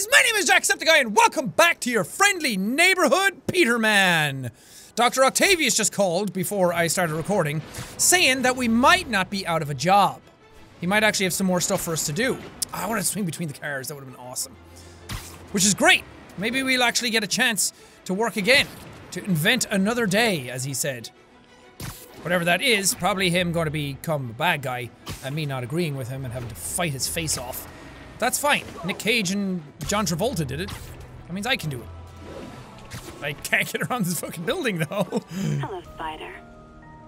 guys, my name is Jacksepticeye and welcome back to your friendly neighborhood Peterman. Dr. Octavius just called before I started recording, saying that we might not be out of a job. He might actually have some more stuff for us to do. I want to swing between the cars, that would have been awesome. Which is great. Maybe we'll actually get a chance to work again. To invent another day, as he said. Whatever that is, probably him going to become a bad guy, and me not agreeing with him and having to fight his face off. That's fine. Nick Cage and John Travolta did it. That means I can do it. I can't get around this fucking building though. Hello, Spider.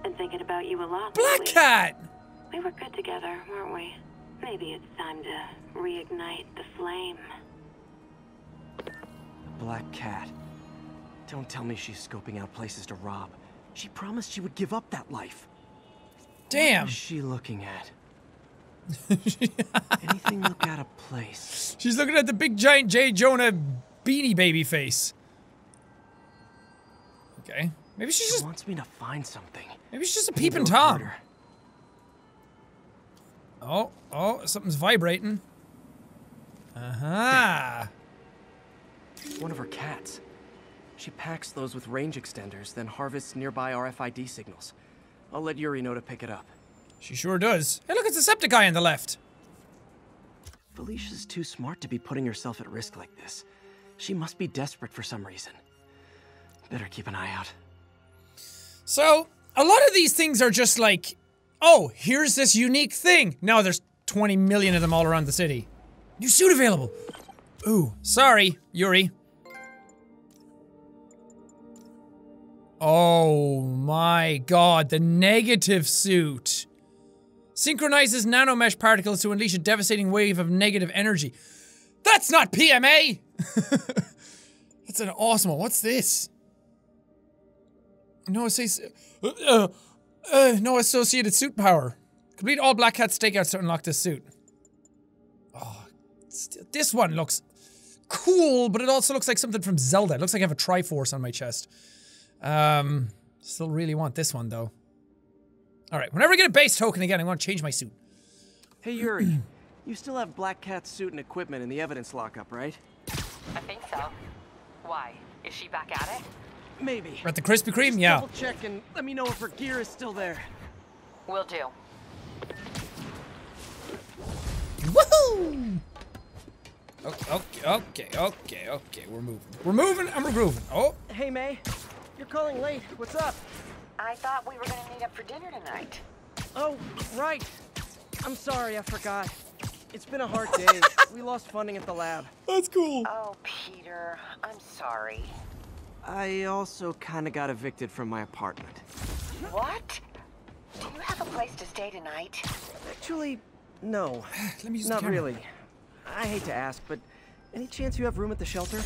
Been thinking about you a lot. Black lately. Cat! We were good together, weren't we? Maybe it's time to reignite the flame. Black Cat. Don't tell me she's scoping out places to rob. She promised she would give up that life. Damn. What is she looking at? Anything look out of place? She's looking at the big giant J. Jonah beanie baby face. Okay. Maybe she's She just wants me to find something. maybe she's just a peeping Tom. Oh, oh, something's vibrating. Uh-huh. One of her cats. She packs those with range extenders, then harvests nearby RFID signals. I'll let Yuri know to pick it up. She sure does. Hey, look, it's a Septiceye on the left. Felicia's too smart to be putting herself at risk like this. She must be desperate for some reason. Better keep an eye out. So, a lot of these things are just like, oh, here's this unique thing. No, there's 20 million of them all around the city. New suit available. Ooh, sorry, Yuri. Oh my god, the negative suit. Synchronizes nanomesh particles to unleash a devastating wave of negative energy. That's not PMA! That's an awesome one. What's this? No, it says. Uh, uh, uh, no associated suit power. Complete all Black Cat stakeouts to unlock this suit. Oh, this one looks cool, but it also looks like something from Zelda. It looks like I have a Triforce on my chest. Um, still really want this one though. All right, whenever I get a base token again, I want to change my suit. Hey Yuri, you still have Black Cat's suit and equipment in the evidence lockup, right? I think so. Why? Is she back at it? Maybe. We're at the Krispy Kreme, Just yeah. Double check and let me know if her gear is still there. Will do. Woohoo! Okay, okay, okay, okay, okay. We're moving. We're moving and we're grooving. Oh, Hey May, you're calling late. What's up? I thought we were gonna meet up for dinner tonight. Oh, right. I'm sorry, I forgot. It's been a hard day. we lost funding at the lab. that's cool. Oh, Peter, I'm sorry. I also kind of got evicted from my apartment. What? Do you have a place to stay tonight? Actually, no. Let me use Not camera. really. I hate to ask, but any chance you have room at the shelter?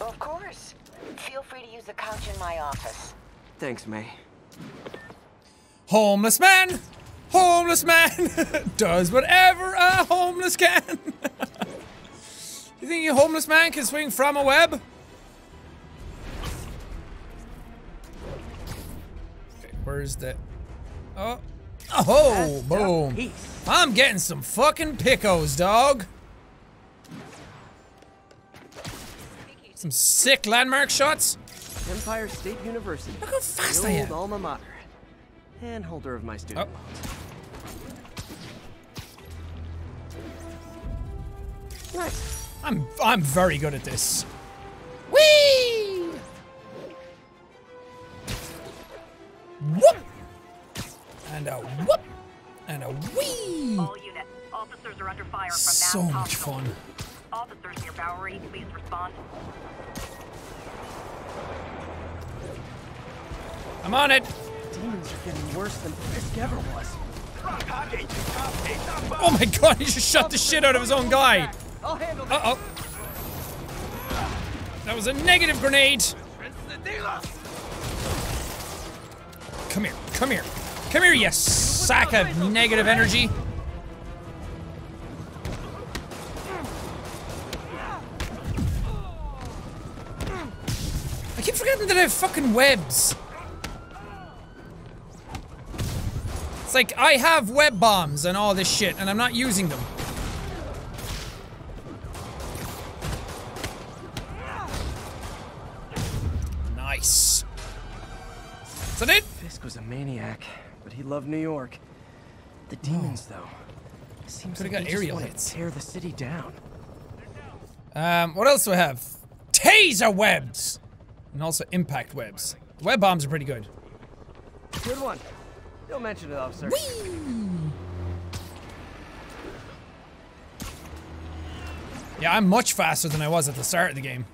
Of course. Feel free to use the couch in my office. Thanks, May. Homeless man! Homeless man! Does whatever a homeless can! you think a homeless man can swing from a web? Okay, where's the. Oh. Oh, boom. I'm getting some fucking picos, dog. Some sick landmark shots. Empire State University. Look how fast I am. alma mater. And holder of my student Oh. Nice. I'm I'm very good at this. Whee! Whoop! And a whoop! And a whee! All units, officers are under fire from So much fun. Officers near Bowery, please respond. I'm on it. Demons are getting worse than Fisk ever was. Oh my god, he just shot the shit out of his own guy. Uh oh. That was a negative grenade. Come here, come here. Come here, you sack of negative energy. I keep forgetting that I have fucking webs. like, I have web bombs and all this shit, and I'm not using them. Nice. Is that it? Fisk was a maniac, but he loved New York. The demons, oh. though. It seems Could've like got aerial hits. tear the city down. Um, what else do I have? Taser webs! And also impact webs. Web bombs are pretty good. Good one. Don't mention it, officer. Yeah, I'm much faster than I was at the start of the game.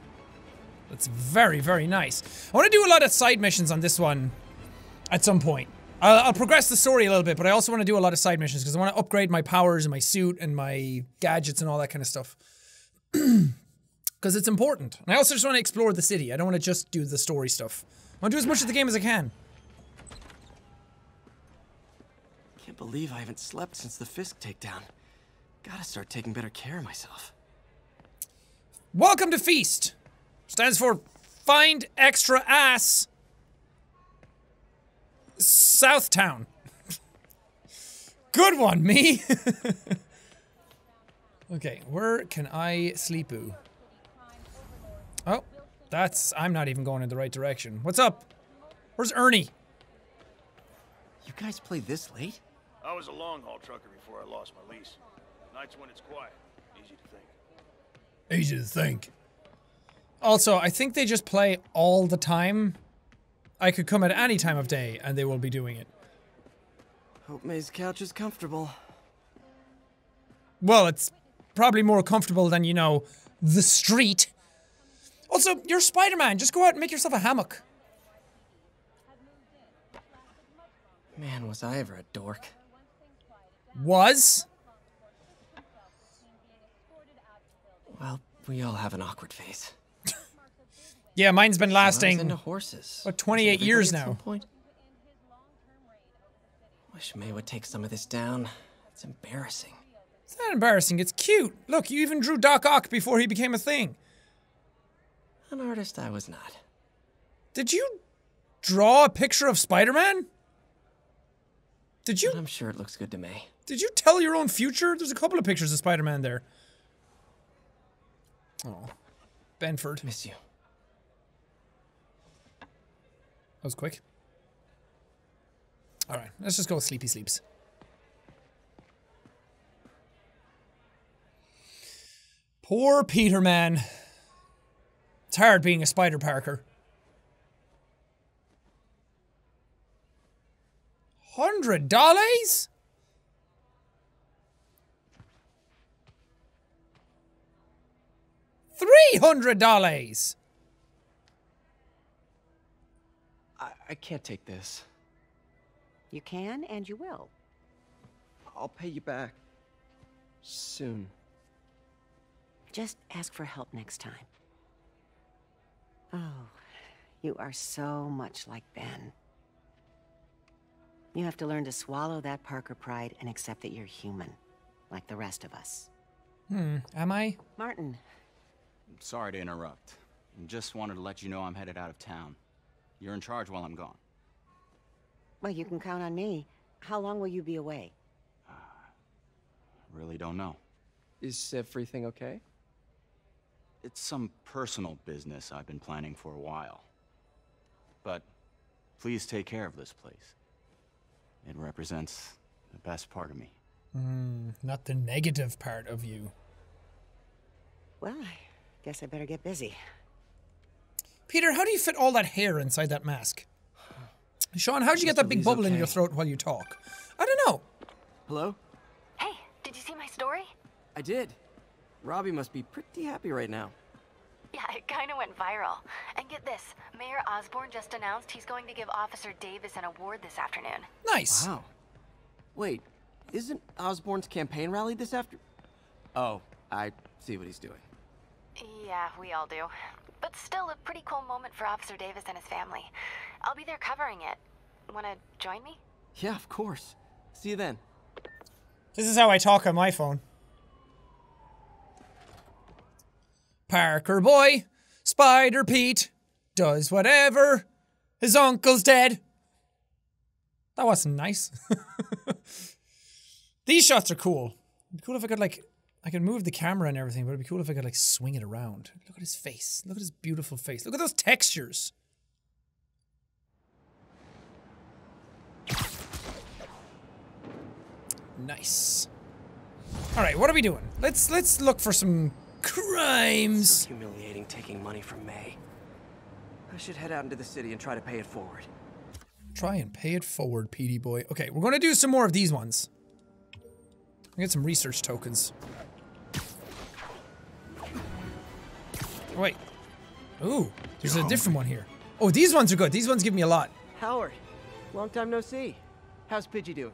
That's very, very nice. I want to do a lot of side missions on this one at some point. I'll, I'll progress the story a little bit, but I also want to do a lot of side missions because I want to upgrade my powers and my suit and my gadgets and all that kind of stuff. Because it's important. And I also just want to explore the city. I don't want to just do the story stuff. I want to do as much of the game as I can. Can't believe I haven't slept since the Fisk takedown. Gotta start taking better care of myself. Welcome to Feast. Stands for Find Extra Ass Southtown. Good one, me. okay, where can I sleepoo? Oh, that's. I'm not even going in the right direction. What's up? Where's Ernie? You guys play this late? I was a long haul trucker before I lost my lease. Nights when it's quiet, easy to think. Easy to think. Also, I think they just play all the time. I could come at any time of day and they will be doing it. Hope May's couch is comfortable. Well, it's probably more comfortable than, you know, the street. Also, you're Spider Man. Just go out and make yourself a hammock. Man, was I ever a dork. Was? Well, we all have an awkward phase. Yeah, mine's been lasting. into horses. Doesn't 28 years everybody at some now. point? Wish May would take some of this down. It's embarrassing. It's not embarrassing. It's cute. Look, you even drew Doc Ock before he became a thing. An artist I was not. Did you draw a picture of Spider Man? Did But you I'm sure it looks good to May. Did you tell your own future? There's a couple of pictures of Spider Man there. Oh, Benford. Miss you. That was quick. All right, let's just go with Sleepy Sleeps. Poor Peter, man. It's hard being a Spider Parker. Hundred dollars? Three hundred dollars. I, I can't take this. You can and you will. I'll pay you back. Soon. Just ask for help next time. Oh, you are so much like Ben. You have to learn to swallow that Parker pride and accept that you're human, like the rest of us. Hmm, am I? Martin, Sorry to interrupt. Just wanted to let you know I'm headed out of town. You're in charge while I'm gone. well, you can count on me. How long will you be away? Uh, really don't know. Is everything okay? It's some personal business I've been planning for a while. But please take care of this place. It represents the best part of me. Hmm, not the negative part of you. Well, I guess I better get busy. Peter, how do you fit all that hair inside that mask? Sean, how did you get that big Lee's bubble in your throat while you talk? I don't know. Hello? Hey, did you see my story? I did. Robbie must be pretty happy right now. Yeah, it kind of went viral. And get this Mayor Osborn just announced he's going to give Officer Davis an award this afternoon. Nice. Wow. Wait, isn't Osborn's campaign rally this after? Oh, I see what he's doing. Yeah, we all do. But still, a pretty cool moment for Officer Davis and his family. I'll be there covering it. Wanna join me? Yeah, of course. See you then. This is how I talk on my phone. Parker boy, Spider Pete, does whatever. His uncle's dead. That wasn't nice. These shots are cool. It'd be cool if I could like I can move the camera and everything, but it'd be cool if I could like swing it around. Look at his face. Look at his beautiful face. Look at those textures. Nice. All right, what are we doing? Let's let's look for some crimes. So humiliating taking money from May. I should head out into the city and try to pay it forward. Try and pay it forward, PD boy. Okay, we're going to do some more of these ones. I get some research tokens. Wait. Ooh, there's a different one here. Oh, these ones are good. These ones give me a lot. Howard, long time no see. How's Pidgey doing?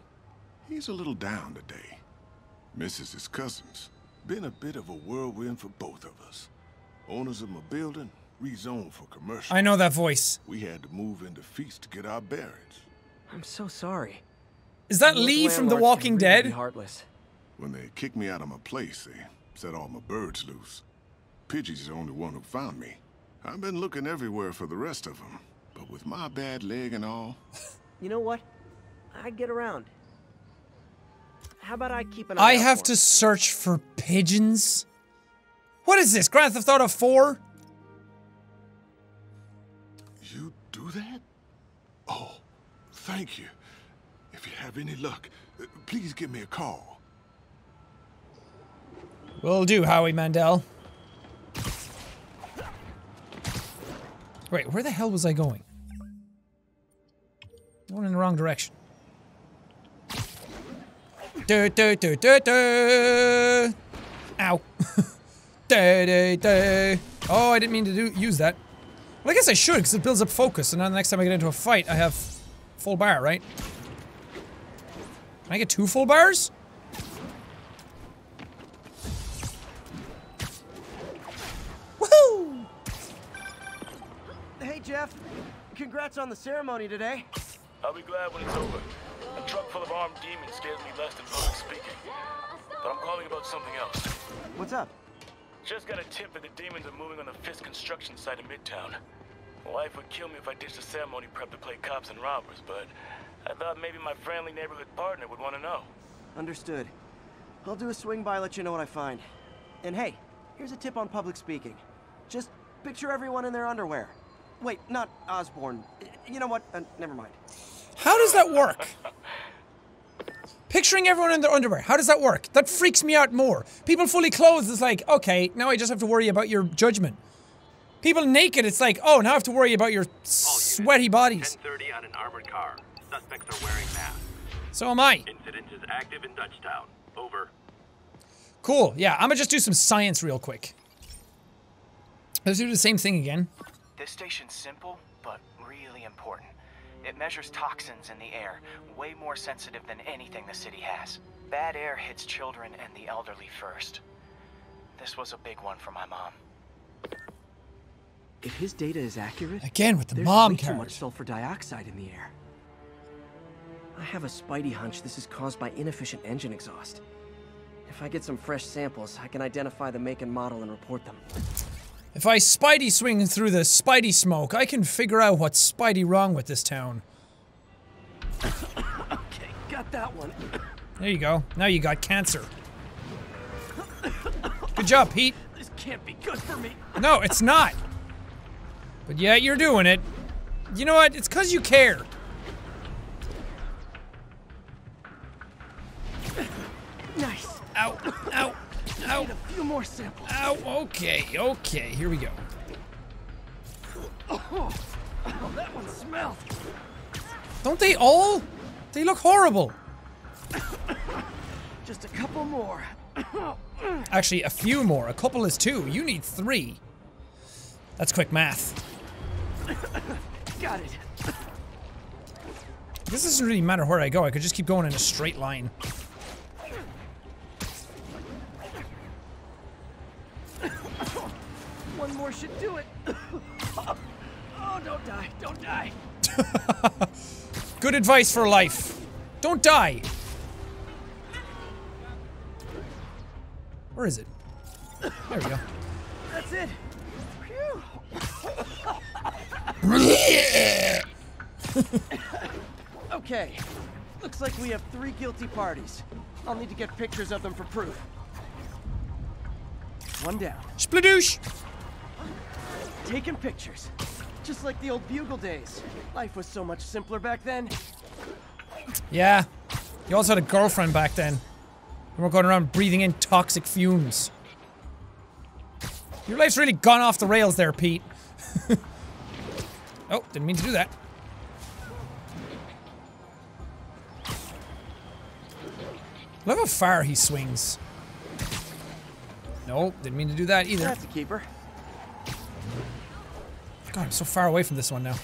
He's a little down today. Misses his cousins. Been a bit of a whirlwind for both of us. Owners of my building rezoned for commercial. I know that voice. We had to move into feast to get our bearings. I'm so sorry. Is that Lee from The Walking can really be Dead? Heartless. When they kicked me out of my place, they set all my birds loose. Pidgey's the only one who found me. I've been looking everywhere for the rest of them, but with my bad leg and all, You know what? I get around. How about I keep an eye I out have for to him? search for pigeons? What is this? Grand Theft Auto 4? you do that? Oh, thank you. If you have any luck, uh, please give me a call. Will do, Howie Mandel. Wait, where the hell was I going? Going in the wrong direction. Do, do, do, do, do. Ow. do, do, do. Oh, I didn't mean to do, use that. Well, I guess I should, because it builds up focus, and then the next time I get into a fight, I have full bar, right? Can I get two full bars? Congrats on the ceremony today. I'll be glad when it's over. A truck full of armed demons scares me less than public speaking. But I'm calling about something else. What's up? Just got a tip that the demons are moving on the Fisk construction site in Midtown. Wife would kill me if I ditched the ceremony prep to play cops and robbers, but I thought maybe my friendly neighborhood partner would want to know. Understood. I'll do a swing by, let you know what I find. And hey, here's a tip on public speaking. Just picture everyone in their underwear. Wait, not Osborn. You know what? Uh, never mind. How does that work? Picturing everyone in their underwear. How does that work? That freaks me out more. People fully clothed is like, okay, now I just have to worry about your judgment. People naked, it's like, oh, now I have to worry about your sweaty bodies. 1030 on an armored car. Suspects are wearing masks. So am I. Incident is active in Dutchtown. Over. Cool. Yeah, I'm gonna just do some science real quick. Let's do the same thing again. This station's simple, but really important. It measures toxins in the air, way more sensitive than anything the city has. Bad air hits children and the elderly first. This was a big one for my mom. If his data is accurate, Again with the there's mom way too much sulfur dioxide in the air. I have a spidey hunch this is caused by inefficient engine exhaust. If I get some fresh samples, I can identify the make and model and report them. If I Spidey swing through the Spidey smoke, I can figure out what's Spidey wrong with this town. Okay, got that one. There you go. Now you got cancer. Good job, Pete. This can't be good for me. No, it's not. But yeah, you're doing it. You know what? It's because you care. Nice. Ow, ow, ow, Need a few more samples. ow. Okay, okay, here we go. Oh, that one smells. Don't they all? They look horrible. Just a couple more. Actually, a few more. A couple is two. You need three. That's quick math. Got it. This doesn't really matter where I go. I could just keep going in a straight line. One more should do it. Oh, don't die. Don't die. Good advice for life. Don't die. Where is it? There we go. That's it. Okay. Looks like we have three guilty parties. I'll need to get pictures of them for proof. One down. Spladoosh! Taking pictures. Just like the old bugle days. Life was so much simpler back then. Yeah. You also had a girlfriend back then. You weren't going around breathing in toxic fumes. Your life's really gone off the rails there, Pete. oh, didn't mean to do that. Look how far he swings. No, didn't mean to do that either. That's a keeper. God, I'm so far away from this one now.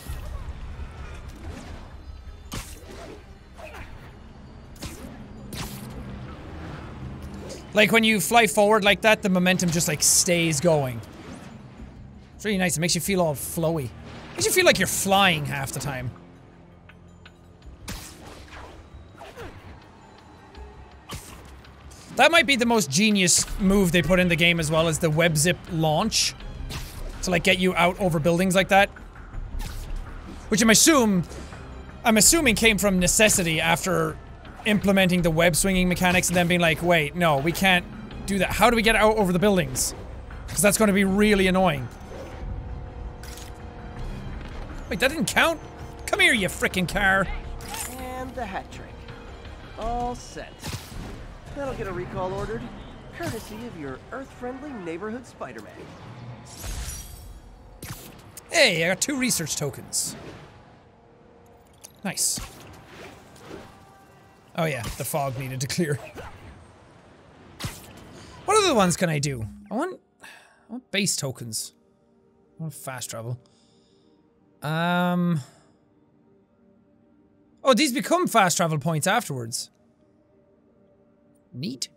Like when you fly forward like that, the momentum just like stays going. It's really nice. It makes you feel all flowy. Makes you feel like you're flying half the time. That might be the most genius move they put in the game as well as the web zip launch. To like get you out over buildings like that. Which I'm assume I'm assuming came from necessity after implementing the web swinging mechanics and then being like, wait, no, we can't do that. How do we get out over the buildings? Because that's going to be really annoying. Wait, that didn't count? Come here, you freaking car. And the hat trick. All set. That'll get a recall ordered, courtesy of your Earth-friendly neighborhood Spider-Man. Hey, I got two research tokens. Nice. Oh yeah, the fog needed to clear. What other ones can I do? I want, I want base tokens. I want fast travel. Um. Oh, these become fast travel points afterwards. Neat.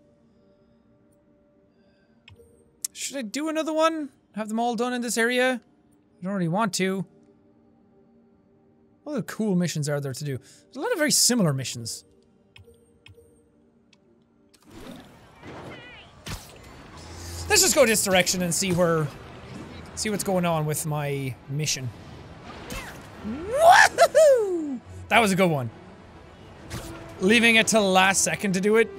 Should I do another one? Have them all done in this area? I don't really want to. What other cool missions are there to do? There's a lot of very similar missions. Let's just go this direction and see where... See what's going on with my mission. Woohoo! That was a good one. Leaving it till last second to do it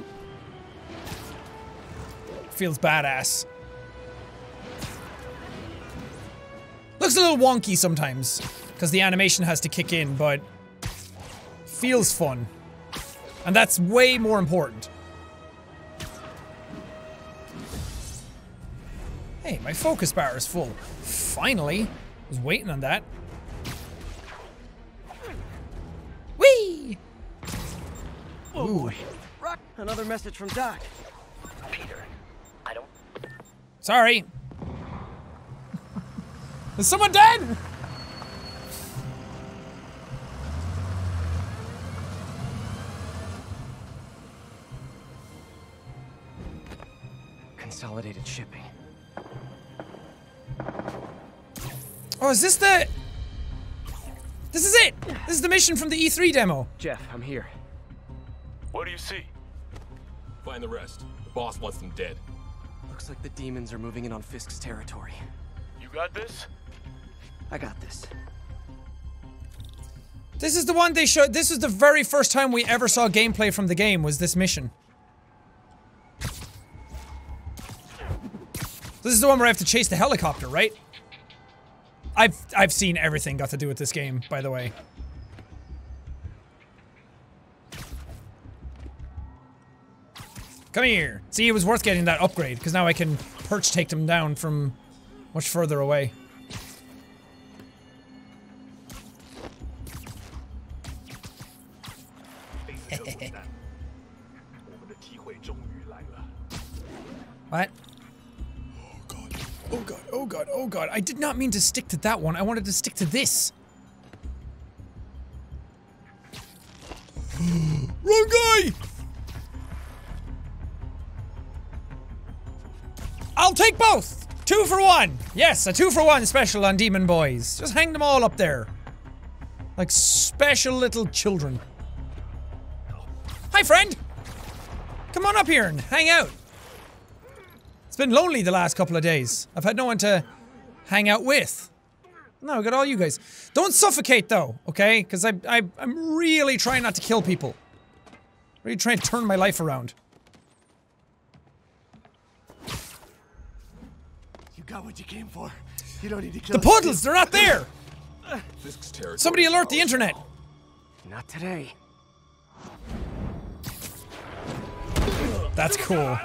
feels badass. Looks a little wonky sometimes, because the animation has to kick in, but feels fun. And that's way more important. Hey, my focus bar is full. Finally. I was waiting on that. Whee! Oh boy. Rock, another message from Doc. Peter, I don't. Sorry. Is someone dead? Consolidated shipping. Oh, is this the... This is it! This is the mission from the E3 demo. Jeff, I'm here. What do you see? Find the rest. The boss wants them dead. Looks like the demons are moving in on Fisk's territory. You got this? I got this. This is the one they showed. This is the very first time we ever saw gameplay from the game was this mission. This is the one where I have to chase the helicopter, right? I've I've seen everything got to do with this game, by the way. Come here. See, it was worth getting that upgrade, because now I can perch take them down from much further away. what? Oh god. Oh god. Oh god. Oh god. I did not mean to stick to that one. I wanted to stick to this. Wrong guy! I'll take both! Two for one! Yes, a two for one special on Demon Boys. Just hang them all up there. Like special little children. Hi, friend! Come on up here and hang out. It's been lonely the last couple of days. I've had no one to hang out with. No, I got all you guys. Don't suffocate though, okay? Because I, I, I'm really trying not to kill people. Really trying to turn my life around. got what you came for. You don't need to kill The portals, they're not there! Somebody alert the internet! Not today. That's cool.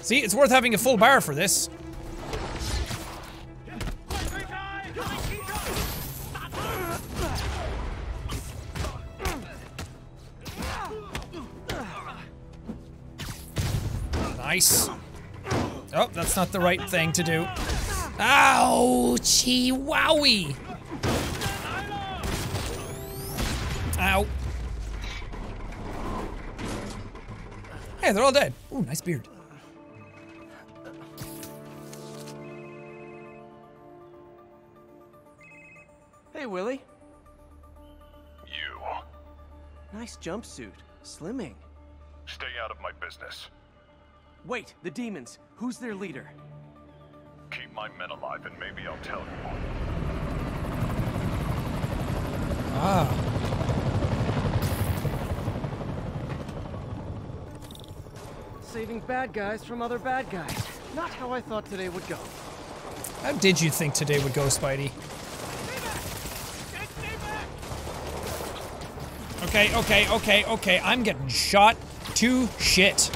See, it's worth having a full bar for this. Nice. Oh, that's not the right thing to do. Ouchie wowie! Ow. Hey, they're all dead. Ooh, nice beard. Hey, Willie. You. Nice jumpsuit. Slimming. Stay out of my business. Wait, the demons. Who's their leader? Keep my men alive and maybe I'll tell you. Ah. Saving bad guys from other bad guys. Not how I thought today would go. How did you think today would go, Spidey? Okay, okay, okay, okay. I'm getting shot to shit.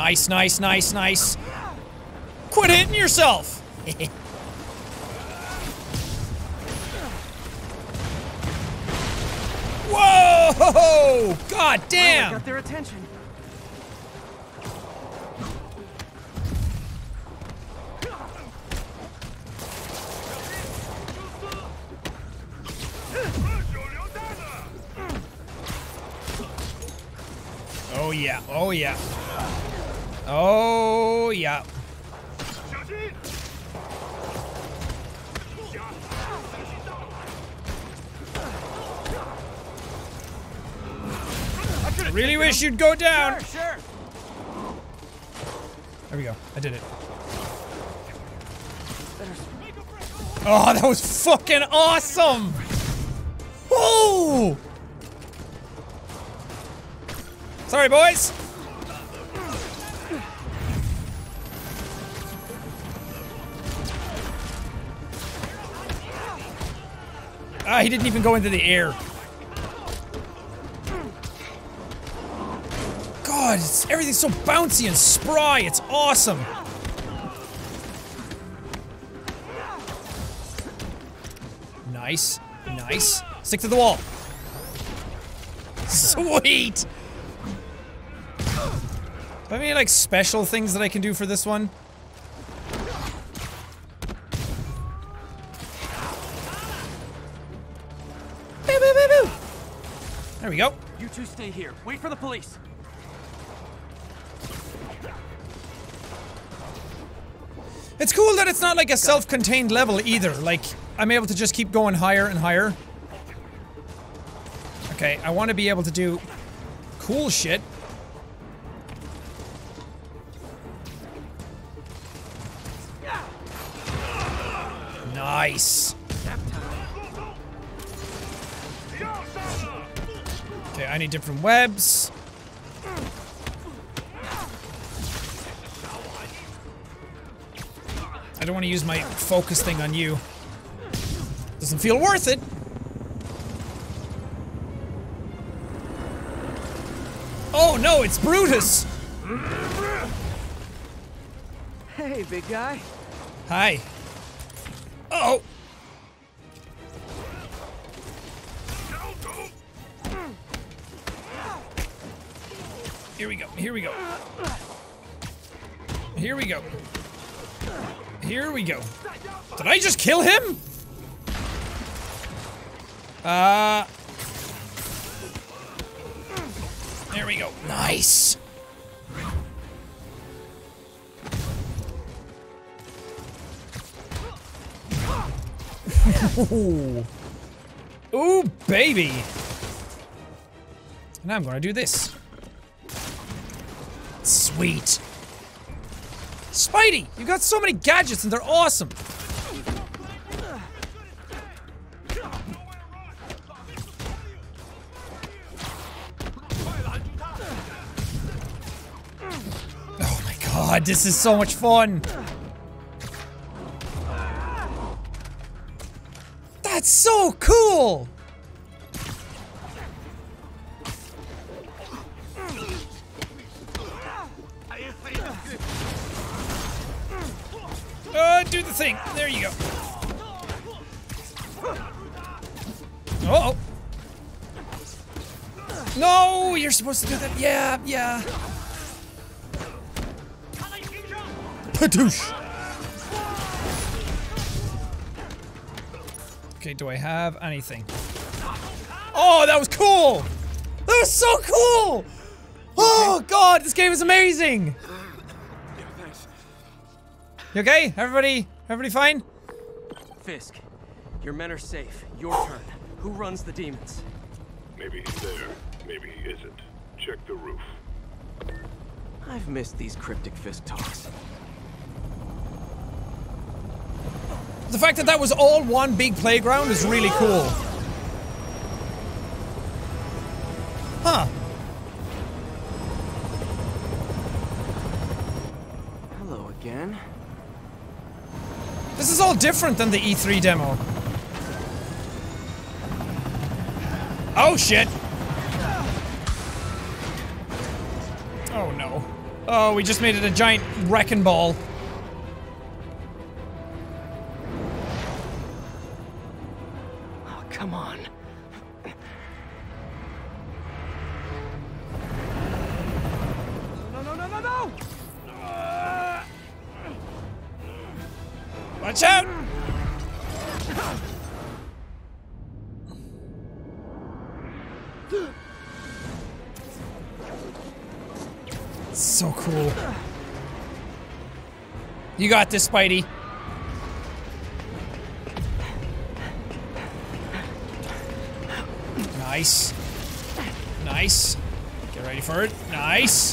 Nice, nice, nice, nice. Quit hitting yourself. Whoa! God damn! Got their attention. Oh yeah, oh yeah. Oh yeah. really wish you'd go down. Sure, sure. There we go. I did it. Oh, that was fucking awesome! Woo! Sorry, boys. Didn't even go into the air. God, it's, everything's so bouncy and spry. It's awesome. Nice, nice. Stick to the wall. Sweet. Do I have any like special things that I can do for this one? Two stay here. Wait for the police. It's cool that it's not like a self-contained level either. Like, I'm able to just keep going higher and higher. Okay, I want to be able to do cool shit. Need different webs. I don't want to use my focus thing on you. Doesn't feel worth it. Oh no, it's Brutus! Hey, big guy. Hi. Here we go, here we go. Here we go. Here we go. Did I just kill him? Uh. There we go. Nice. Ooh. Ooh, baby. Now I'm gonna do this. Sweet. Spidey, you got so many gadgets and they're awesome. Oh my god, this is so much fun. That's so cool. Supposed to do that. Yeah, yeah. Patoosh. Okay, do I have anything? Oh, that was cool! That was so cool! Oh god, this game is amazing! You okay? Everybody, everybody fine? Fisk, your men are safe. Your turn. Who runs the demons? Maybe he's there. Maybe he isn't. Check the roof. I've missed these cryptic Fisk talks. The fact that that was all one big playground is really cool. Huh. Hello again. This is all different than the E3 demo. Oh shit! Oh, we just made it a giant wrecking ball. Oh, come on. No, no, no, no, no! Watch out! You got this, Spidey. Nice. Nice. Get ready for it. Nice.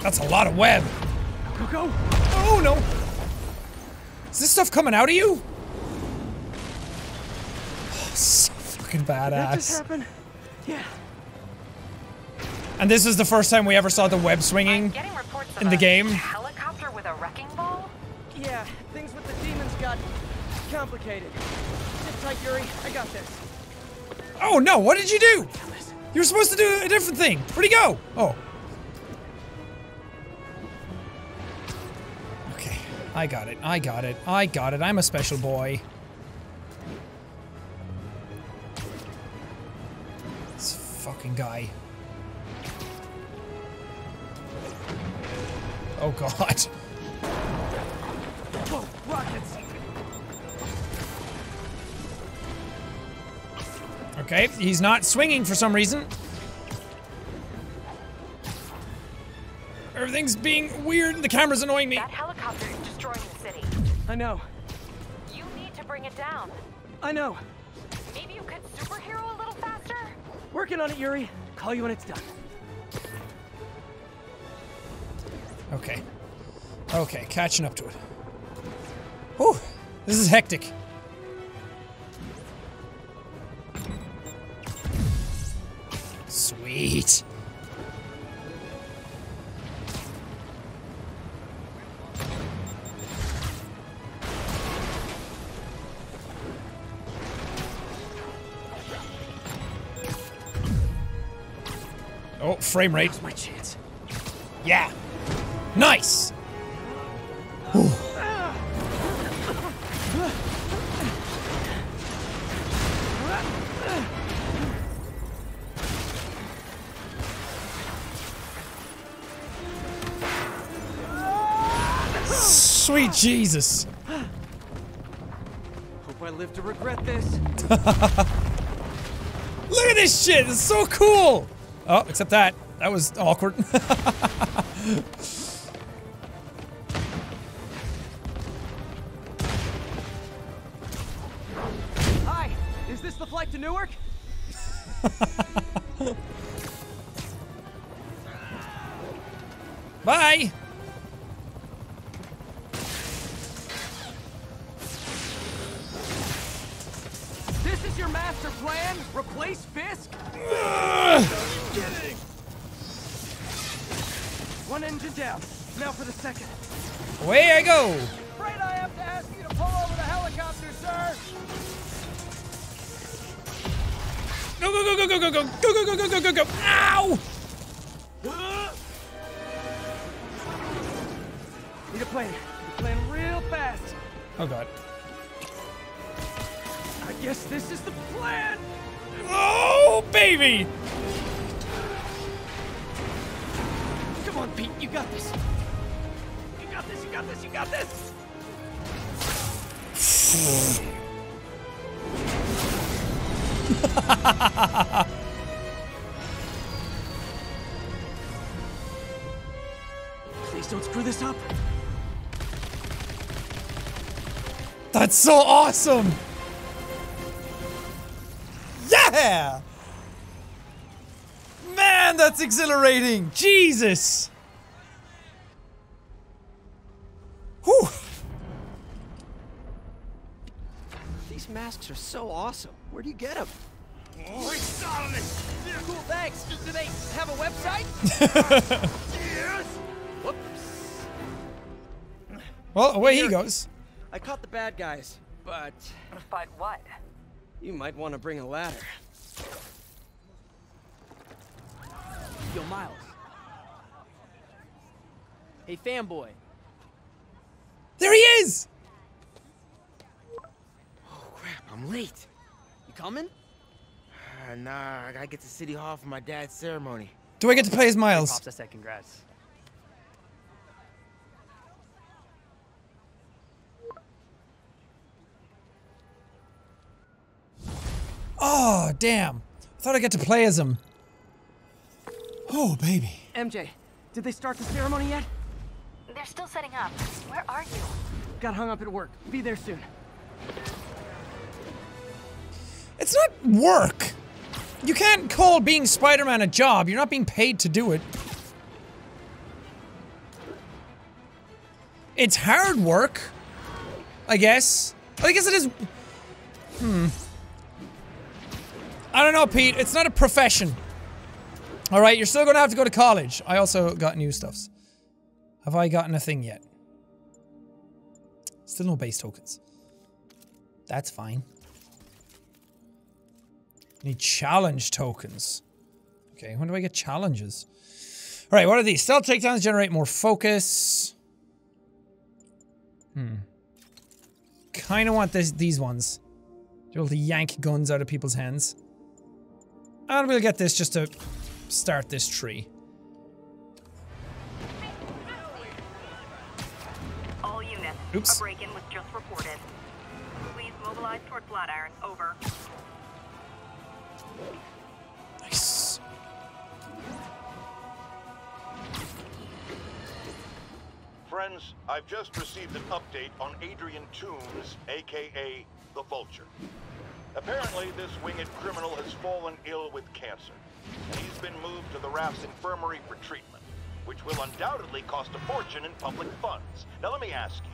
That's a lot of web. Go, go! Oh no! Is this stuff coming out of you? Oh, so fucking Did that just badass. happen? Yeah. And this is the first time we ever saw the web swinging Getting reports of in the game. helicopter with a wrecking ball? Yeah, things with the demons got complicated. Sit tight, Yuri. I got this. Oh no, what did you do? You were supposed to do a different thing. Where'd he go? Oh. Okay, I got it. I got it. I got it. I'm a special boy. This fucking guy. God. Whoa, rockets! Okay, he's not swinging for some reason. Everything's being weird. The camera's annoying me. That helicopter is destroying the city. I know. You need to bring it down. I know. Maybe you could superhero a little faster? Working on it, Yuri. Call you when it's done. Okay, catching up to it. Whew, this is hectic. Sweet. Oh, frame rate. My chance. Yeah. Nice. Jesus. Hope I live to regret this. Look at this shit. It's so cool. Oh, except that. That was awkward. That's so awesome! Yeah! Man, that's exhilarating! Jesus! Whew! These masks are so awesome. Where do you get them? Oh, Cool, thanks. Do they have a website? yes. Whoops. Well, away he goes. I caught the bad guys, but But what? you might want to bring a ladder. Yo, Miles. Hey, fanboy. There he is! Oh crap, I'm late. You coming? Uh, nah, I gotta get to City Hall for my dad's ceremony. Do I get to play as Miles? Pops, I said congrats. Damn. I thought I get to play as him. Oh, baby. MJ, did they start the ceremony yet? They're still setting up. Where are you? Got hung up at work. Be there soon. It's not work. You can't call being Spider-Man a job. You're not being paid to do it. It's hard work. I guess. I guess it is. Hmm. I don't know, Pete. It's not a profession. All right, you're still gonna have to go to college. I also got new stuffs. Have I gotten a thing yet? Still no base tokens. That's fine. Need challenge tokens. Okay, when do I get challenges? All right, what are these? Stealth takedowns generate more focus. Hmm. Kind of want this, these ones. Be able to yank guns out of people's hands. And we'll get this just to start this tree. All units. Oops. A break-in was just reported. Please mobilize toward Flatiron. Over. Nice. Friends, I've just received an update on Adrian Toomes, aka the Vulture. Apparently, this winged criminal has fallen ill with cancer, and he's been moved to the Raft's infirmary for treatment, which will undoubtedly cost a fortune in public funds. Now let me ask you,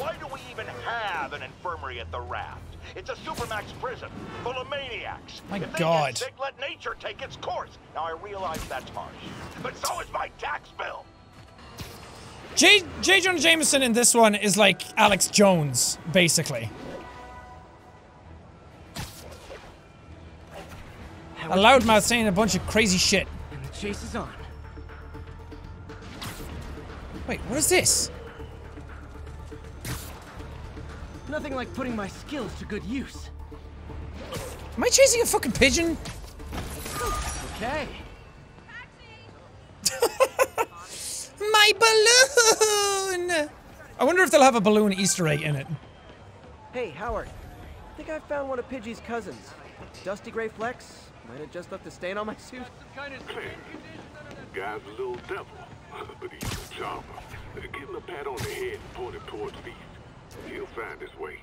why do we even have an infirmary at the Raft? It's a supermax prison full of maniacs. My if they God. Sick, let nature take its course. Now I realize that's harsh, but so is my tax bill. J. J. Jonah Jameson in this one is like Alex Jones, basically. A loudmouth saying a bunch of crazy shit. And the chase is on. Wait, what is this? Nothing like putting my skills to good use. Am I chasing a fucking pigeon? Okay. My balloon! I wonder if they'll have a balloon Easter egg in it. Hey, Howard. I think I found one of Pidgey's cousins. Dusty Gray Flex. Might have just left a stain on my suit. Guy's a little devil, but he's a charmer. Uh, give him a pat on the head and point him towards Leaf. He'll find his way.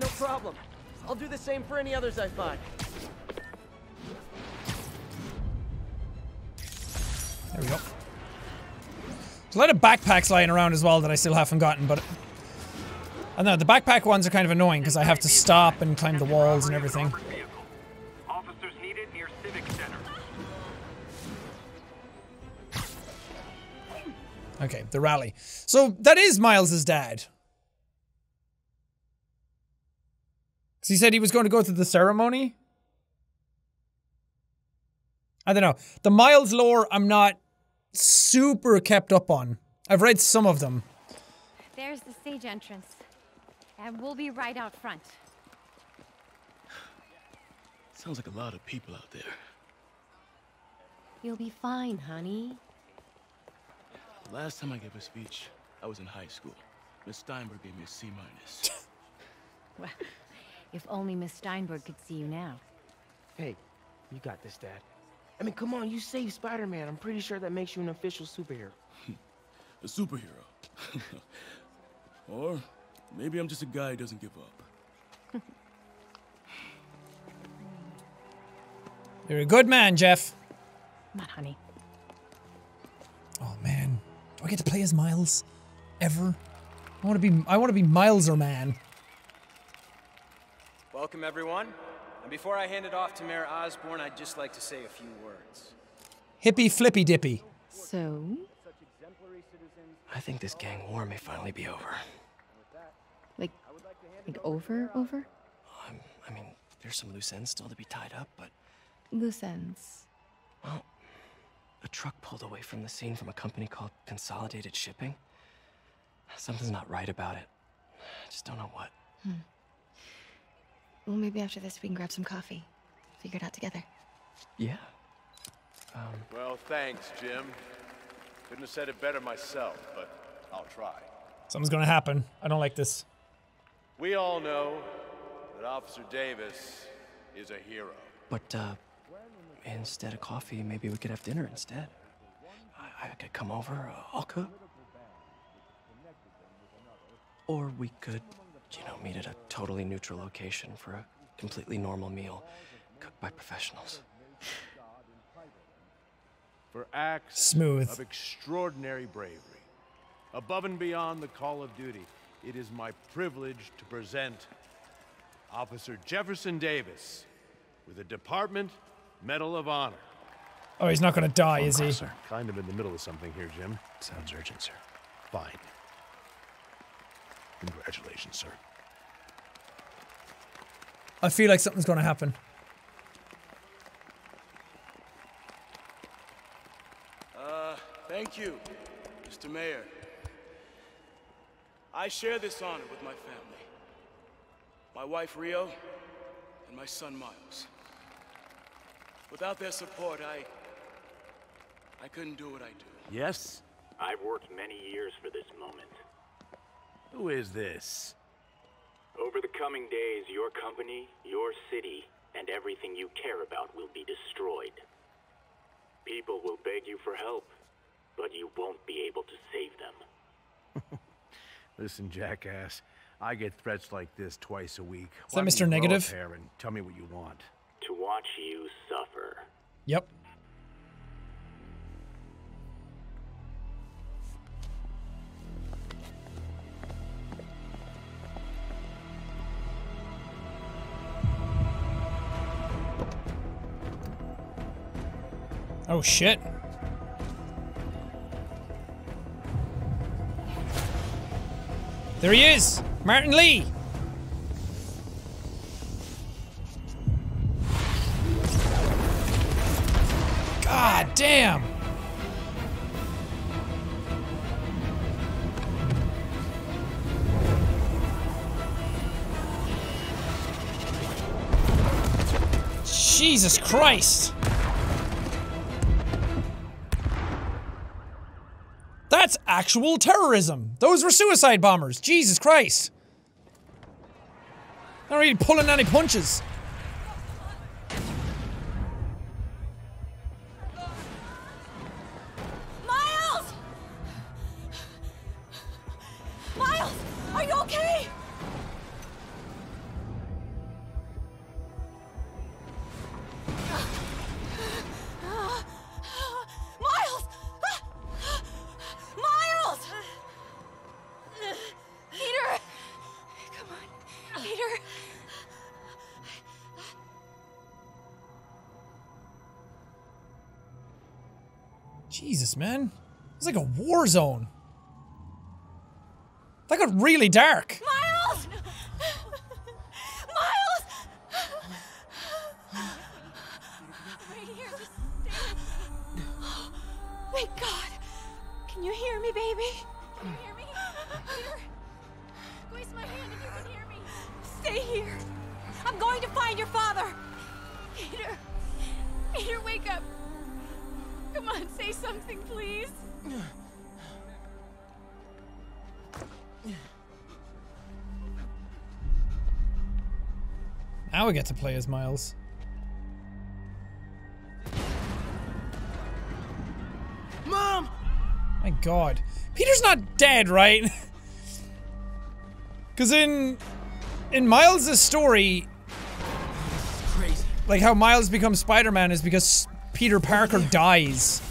No problem. I'll do the same for any others I find. There we go. There's a lot of backpacks lying around as well that I still haven't gotten, but... I don't know, the backpack ones are kind of annoying because I have to stop and climb the walls and everything. Okay, the rally. So that is Miles's dad. 'Cause he said he was going to go to the ceremony. I don't know. The Miles lore, I'm not super kept up on. I've read some of them. There's the stage entrance. And we'll be right out front. Sounds like a lot of people out there. You'll be fine, honey. Last time I gave a speech, I was in high school. Miss Steinberg gave me a C minus. Well, if only Miss Steinberg could see you now. Hey, you got this, Dad. I mean, come on, you saved Spider-Man. I'm pretty sure that makes you an official superhero. a superhero. or maybe I'm just a guy who doesn't give up. You're a good man, Jeff. Come on, honey. Oh man, do I get to play as Miles? Ever? I want to be. I want to be Mileser man. Welcome, everyone. And before I hand it off to Mayor Osborn, I'd just like to say a few words. Hippy flippy dippy. So? I think this gang war may finally be over. Like, like over, over? Um, I mean, there's some loose ends still to be tied up, but Loose ends. well, a truck pulled away from the scene from a company called Consolidated Shipping. Something's not right about it. I just don't know what. Hmm. Well, maybe after this we can grab some coffee. Figure it out together. Yeah. Um, Well, thanks, Jim. Couldn't have said it better myself, but I'll try. Something's gonna happen. I don't like this. We all know that Officer Davis is a hero. but uh, instead of coffee, maybe we could have dinner instead. I, I could come over. Uh, I'll cook. Or we could, you know, meet at a totally neutral location for a completely normal meal, cooked by professionals. For acts Smooth. of extraordinary bravery, above and beyond the call of duty, it is my privilege to present Officer Jefferson Davis with the Department Medal of Honor. Oh, he's not gonna die, is he? Sir, kind of in the middle of something here, Jim. Sounds urgent, sir. Fine. Congratulations, sir. I feel like something's gonna happen. Uh, thank you, Mr. Mayor. I share this honor with my family. My wife, Rio, and my son, Miles. Without their support, I... I couldn't do what I do. Yes? I've worked many years for this moment. Who is this? Over the coming days, your company, your city, and everything you care about will be destroyed. People will beg you for help, but you won't be able to save them. Listen, jackass. I get threats like this twice a week. Is that Why Mr. you grow a Negative? pair and tell me what you want. To watch you suffer. Yep. Oh shit. There he is! Martin Li! Damn! Jesus Christ! That's actual terrorism! Those were suicide bombers! Jesus Christ! Not really pulling any punches. Man. It's like a war zone. That got really dark. Miles! Miles! Right here, just stay. Thank God. Can you hear me, baby? Can you hear me? Peter? Squeeze my hand if you can hear me. Stay here. I'm going to find your father. Peter. Peter, wake up. Come on, say something, please. Now we get to play as Miles. Mom! My god. Peter's not dead, right? Cause in in Miles' story like how Miles becomes Spider-Man is because Peter Parker dies.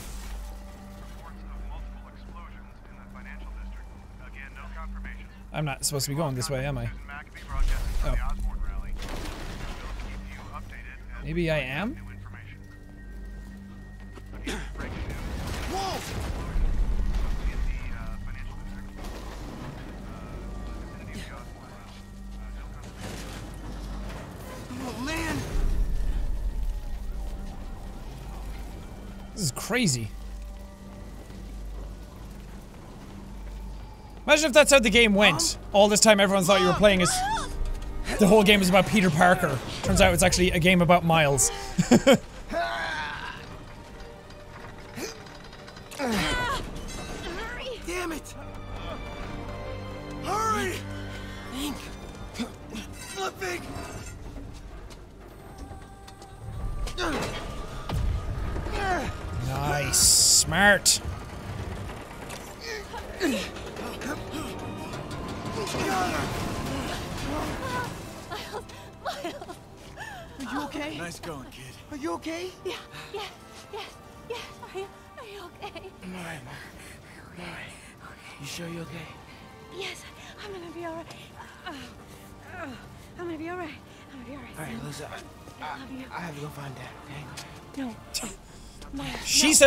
I'm not supposed to be going this way, am I? Oh. Maybe I am? Crazy. Imagine if that's how the game went. All this time everyone thought you were playing as... The whole game was about Peter Parker. Turns out it's actually a game about Miles.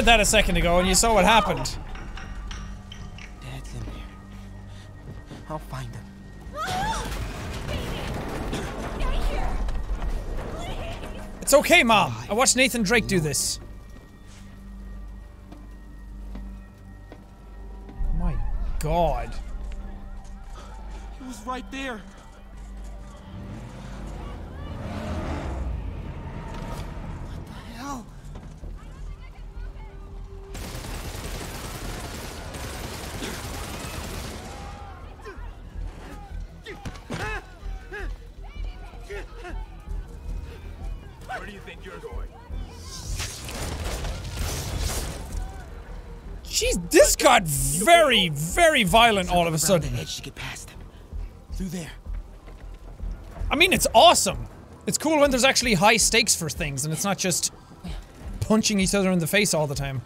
said that a second ago and you saw what happened. Dad's in there. I'll find him. It's okay, Mom. I watched Nathan Drake do this. Got very, very violent all of a sudden. edge to get them. Through there. I mean, it's awesome. It's cool when there's actually high stakes for things and it's not just punching each other in the face all the time.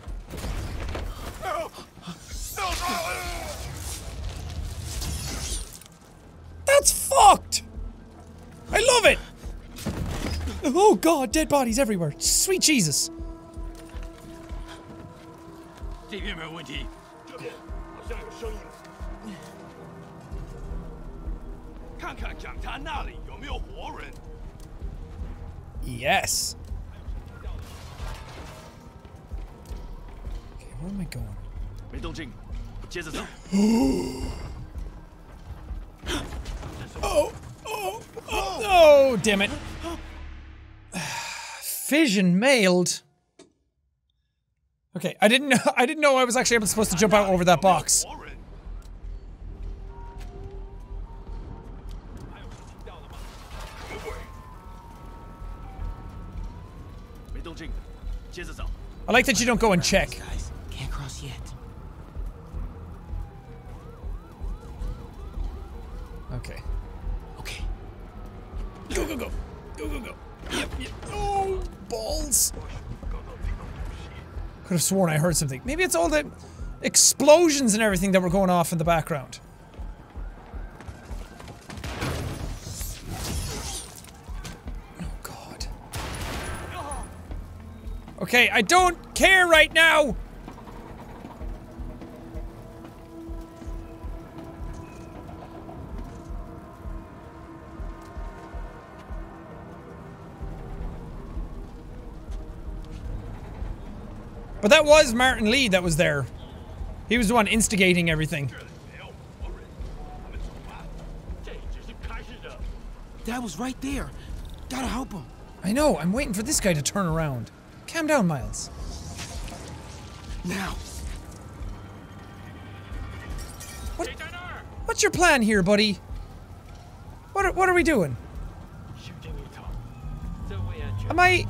That's fucked! I love it! Oh god, dead bodies everywhere. Sweet Jesus. 这边没有问题。这边好像有声音。看看讲台那里有没有活人。 Yes. Okay, where am I going? 没动静，接着走。 Oh, oh, oh, oh, damn it. Fission mailed. Okay, I didn't know- I didn't know I was actually supposed to jump out over that box. I like that you don't go and check. Could have sworn I heard something. Maybe it's all the explosions and everything that were going off in the background. Oh, God. Okay, I don't care right now! But that was Martin Li that was there. He was the one instigating everything. Dad was right there. Gotta help him. I know, I'm waiting for this guy to turn around. Calm down, Miles. Now. What, what's your plan here, buddy? What are, what are we doing? Am I...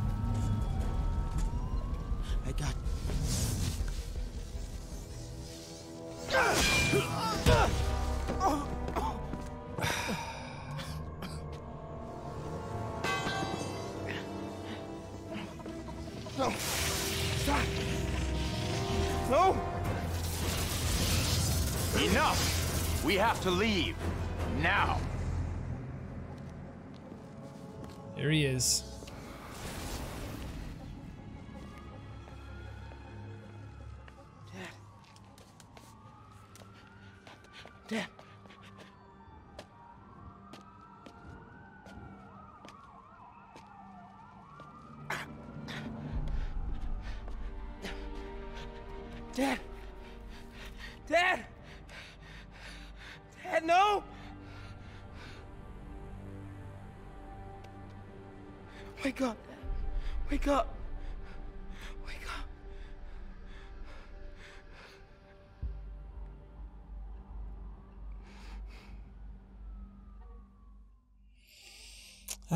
No. Stop. No. Enough! We have to leave. Now! Here he is. Dad.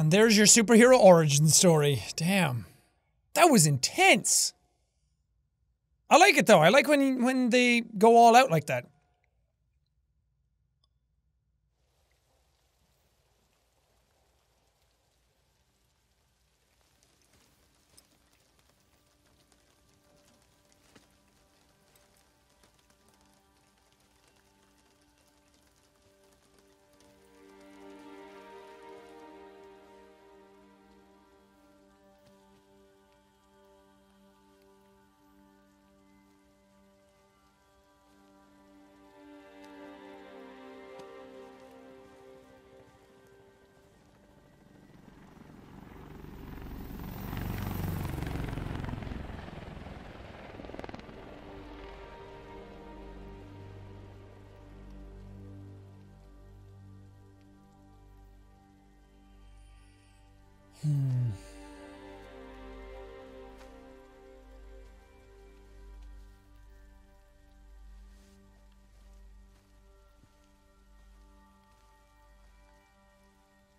And there's your superhero origin story. Damn. That was intense. I like it though. I like when when they go all out like that.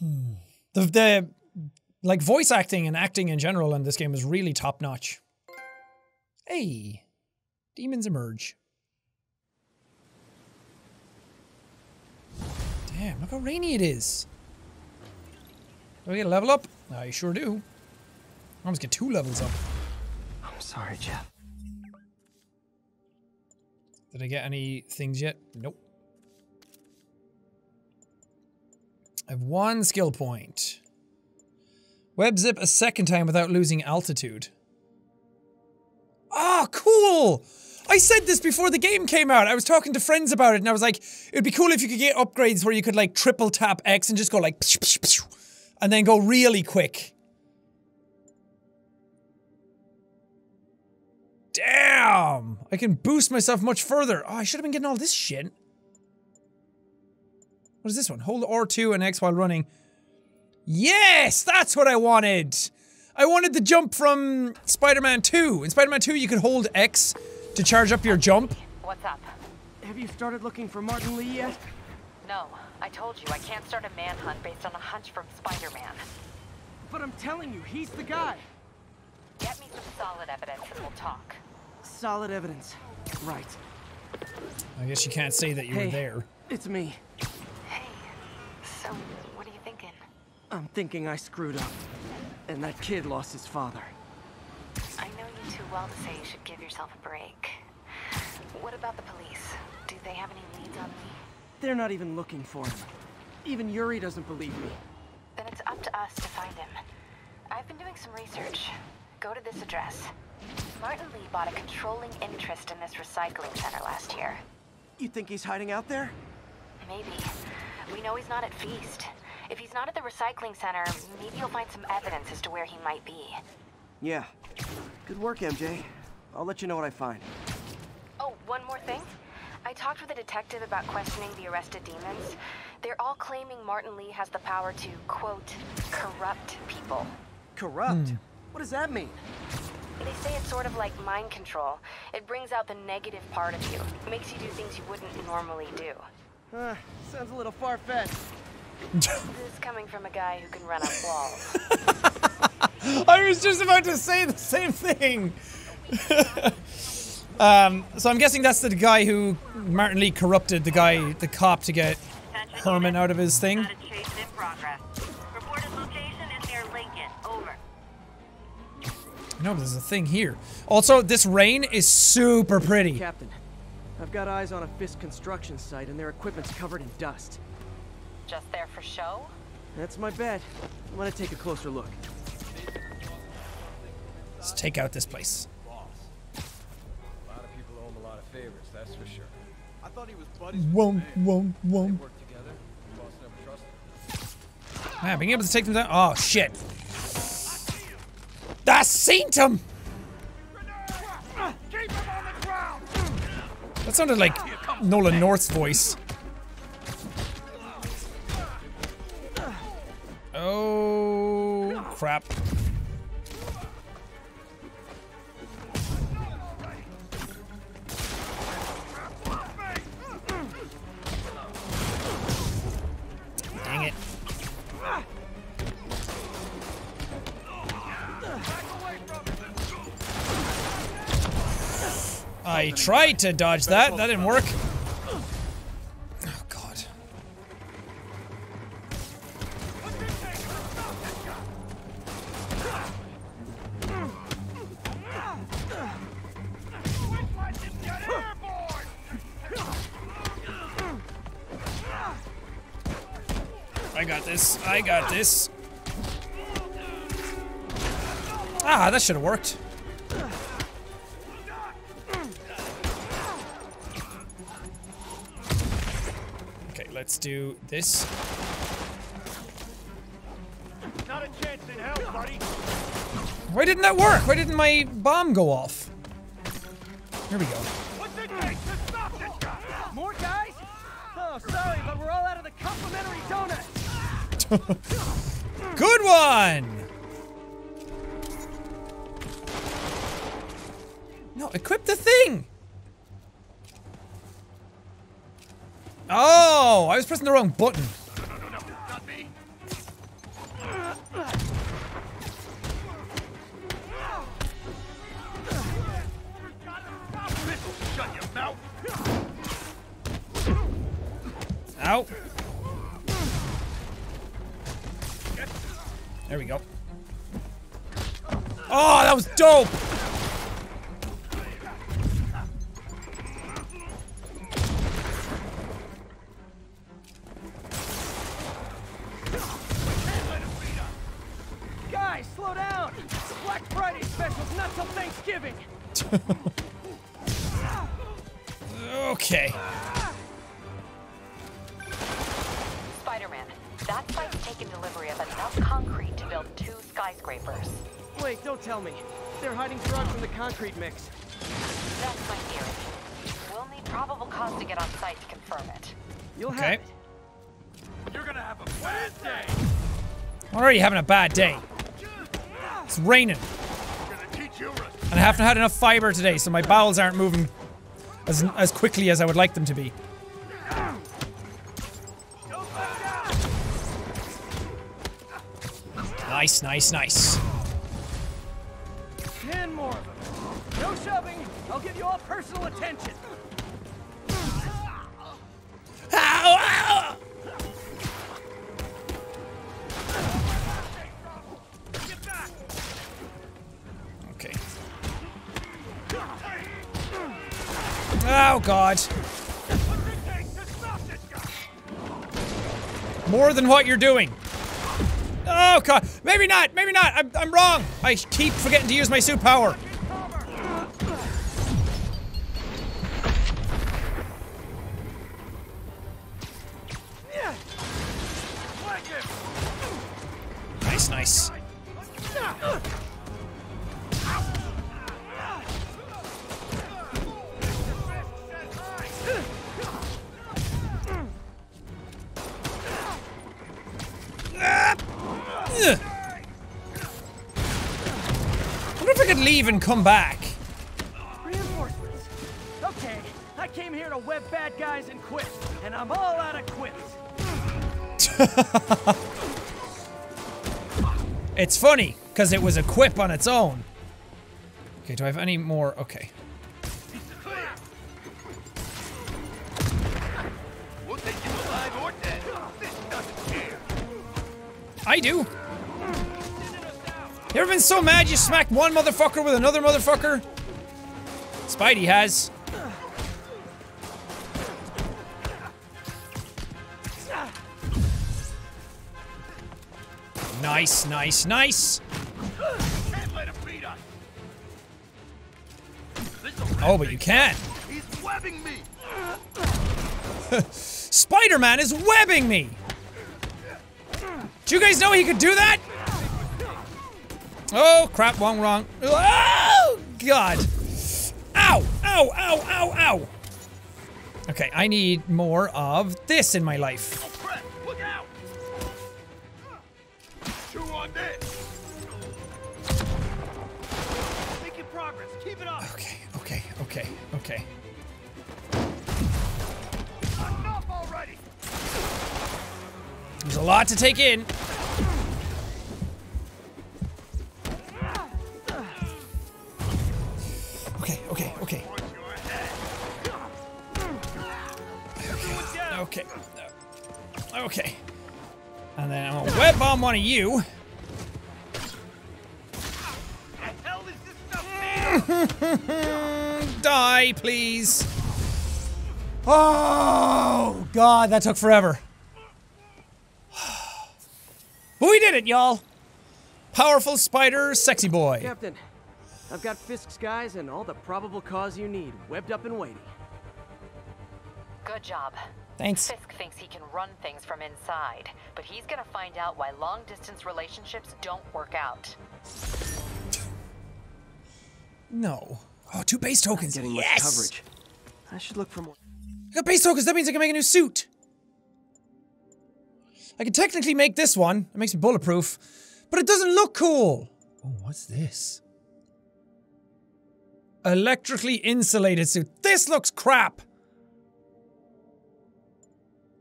Hmm. The, the like voice acting and acting in general in this game is really top notch. Hey, demons emerge. Damn, look how rainy it is. Do I get a level up? I sure do. I almost get two levels up. I'm sorry, Jeff. Did I get any things yet? Nope. I have one skill point. Web zip a second time without losing altitude. Ah, cool! I said this before the game came out. I was talking to friends about it and I was like, it'd be cool if you could get upgrades where you could like triple tap X and just go like and then go really quick. Damn! I can boost myself much further. Oh, I should have been getting all this shit. What is this one? Hold R2 and X while running. Yes! That's what I wanted! I wanted the jump from Spider-Man 2. In Spider-Man 2, you could hold X to charge up your jump. What's up? Have you started looking for Martin Li yet? No, I told you I can't start a manhunt based on a hunch from Spider-Man. But I'm telling you, he's the guy. Get me some solid evidence and we'll talk. Solid evidence. Right. I guess you can't say that you hey, were there. It's me. So what are you thinking? I'm thinking I screwed up. And that kid lost his father. I know you too well to say you should give yourself a break. What about the police? Do they have any leads on me? They're not even looking for him. Even Yuri doesn't believe me. Then it's up to us to find him. I've been doing some research. Go to this address. Martin Li bought a controlling interest in this recycling center last year. You think he's hiding out there? Maybe. We know he's not at Feast. If he's not at the recycling center, maybe you'll find some evidence as to where he might be. Yeah. Good work, MJ. I'll let you know what I find. Oh, one more thing. I talked with a detective about questioning the arrested demons. They're all claiming Martin Li has the power to, quote, corrupt people. Corrupt? Hmm. What does that mean? They say it's sort of like mind control. It brings out the negative part of you. Makes you do things you wouldn't normally do. Uh, sounds a little far-fetched. this is coming from a guy who can run up walls. I was just about to say the same thing. um, so I'm guessing that's the guy who Martin Li corrupted the guy, the cop, to get Herman out of his thing. No, there's a thing here. Also, this rain is super pretty. Captain, I've got eyes on a Fisk construction site and their equipment's covered in dust. Just there for show? That's my bet. I want to take a closer look. Let's take out this place. A lot of people owe him a lot of favors, that's for sure. I thought he was buddies boss never trusted. Man, being able to take them down. Oh, shit. I seen him! That sounded like Nolan North's voice. Oh, crap. Dang it. I tried to dodge that. That didn't work. Oh, God. I got this. I got this. Ah, that should have worked. Let's do this. Not a chance in hell, buddy. Why didn't that work? Why didn't my bomb go off? Here we go. What's it take to stop this guy? More guys? Oh, sorry, but we're all out of the complimentary donuts. Good one! No, equip the thing! Oh, I was pressing the wrong button. Ow. There we go. Oh, that was dope! Having a bad day. It's raining. And I haven't had enough fiber today, so my bowels aren't moving as, as quickly as I would like them to be. Nice, nice, nice. Ten more of them. No shoving. I'll give you all personal attention. God. More than what you're doing. Oh, God. Maybe not. Maybe not. I'm, I'm wrong. I keep forgetting to use my suit power. Nice, nice. Wonder if I could leave and come back. Reinforcements. Okay, I came here to web bad guys and quit, and I'm all out of quits. It's funny, because it was a quip on its own. Okay, do I have any more? Okay. We'll take You ever been so mad you smacked one motherfucker with another motherfucker? Spidey has. Nice, nice, nice. Can't let him beat us. Oh, but you can. He's webbing me. Spider-Man is webbing me. Do you guys know he could do that? Oh, crap, wrong, wrong. Oh, God. Ow, ow, ow, ow, ow. Okay, I need more of this in my life. Okay, okay, okay, okay. There's a lot to take in. Okay, okay, okay. Okay. Okay. And then I'm gonna web bomb one of you. Die, please. Oh, God, that took forever. But we did it, y'all. Powerful spider, sexy boy. Captain, I've got Fisk's guys and all the probable cause you need, webbed up and waiting. Good job. Thanks. Fisk thinks he can run things from inside, but he's gonna find out why long distance relationships don't work out. No. Oh, two base tokens. Getting yes. much coverage. I should look for more. I got base tokens. That means I can make a new suit. I can technically make this one. It makes me bulletproof, but it doesn't look cool. Oh, what's this? Electrically insulated suit. This looks crap.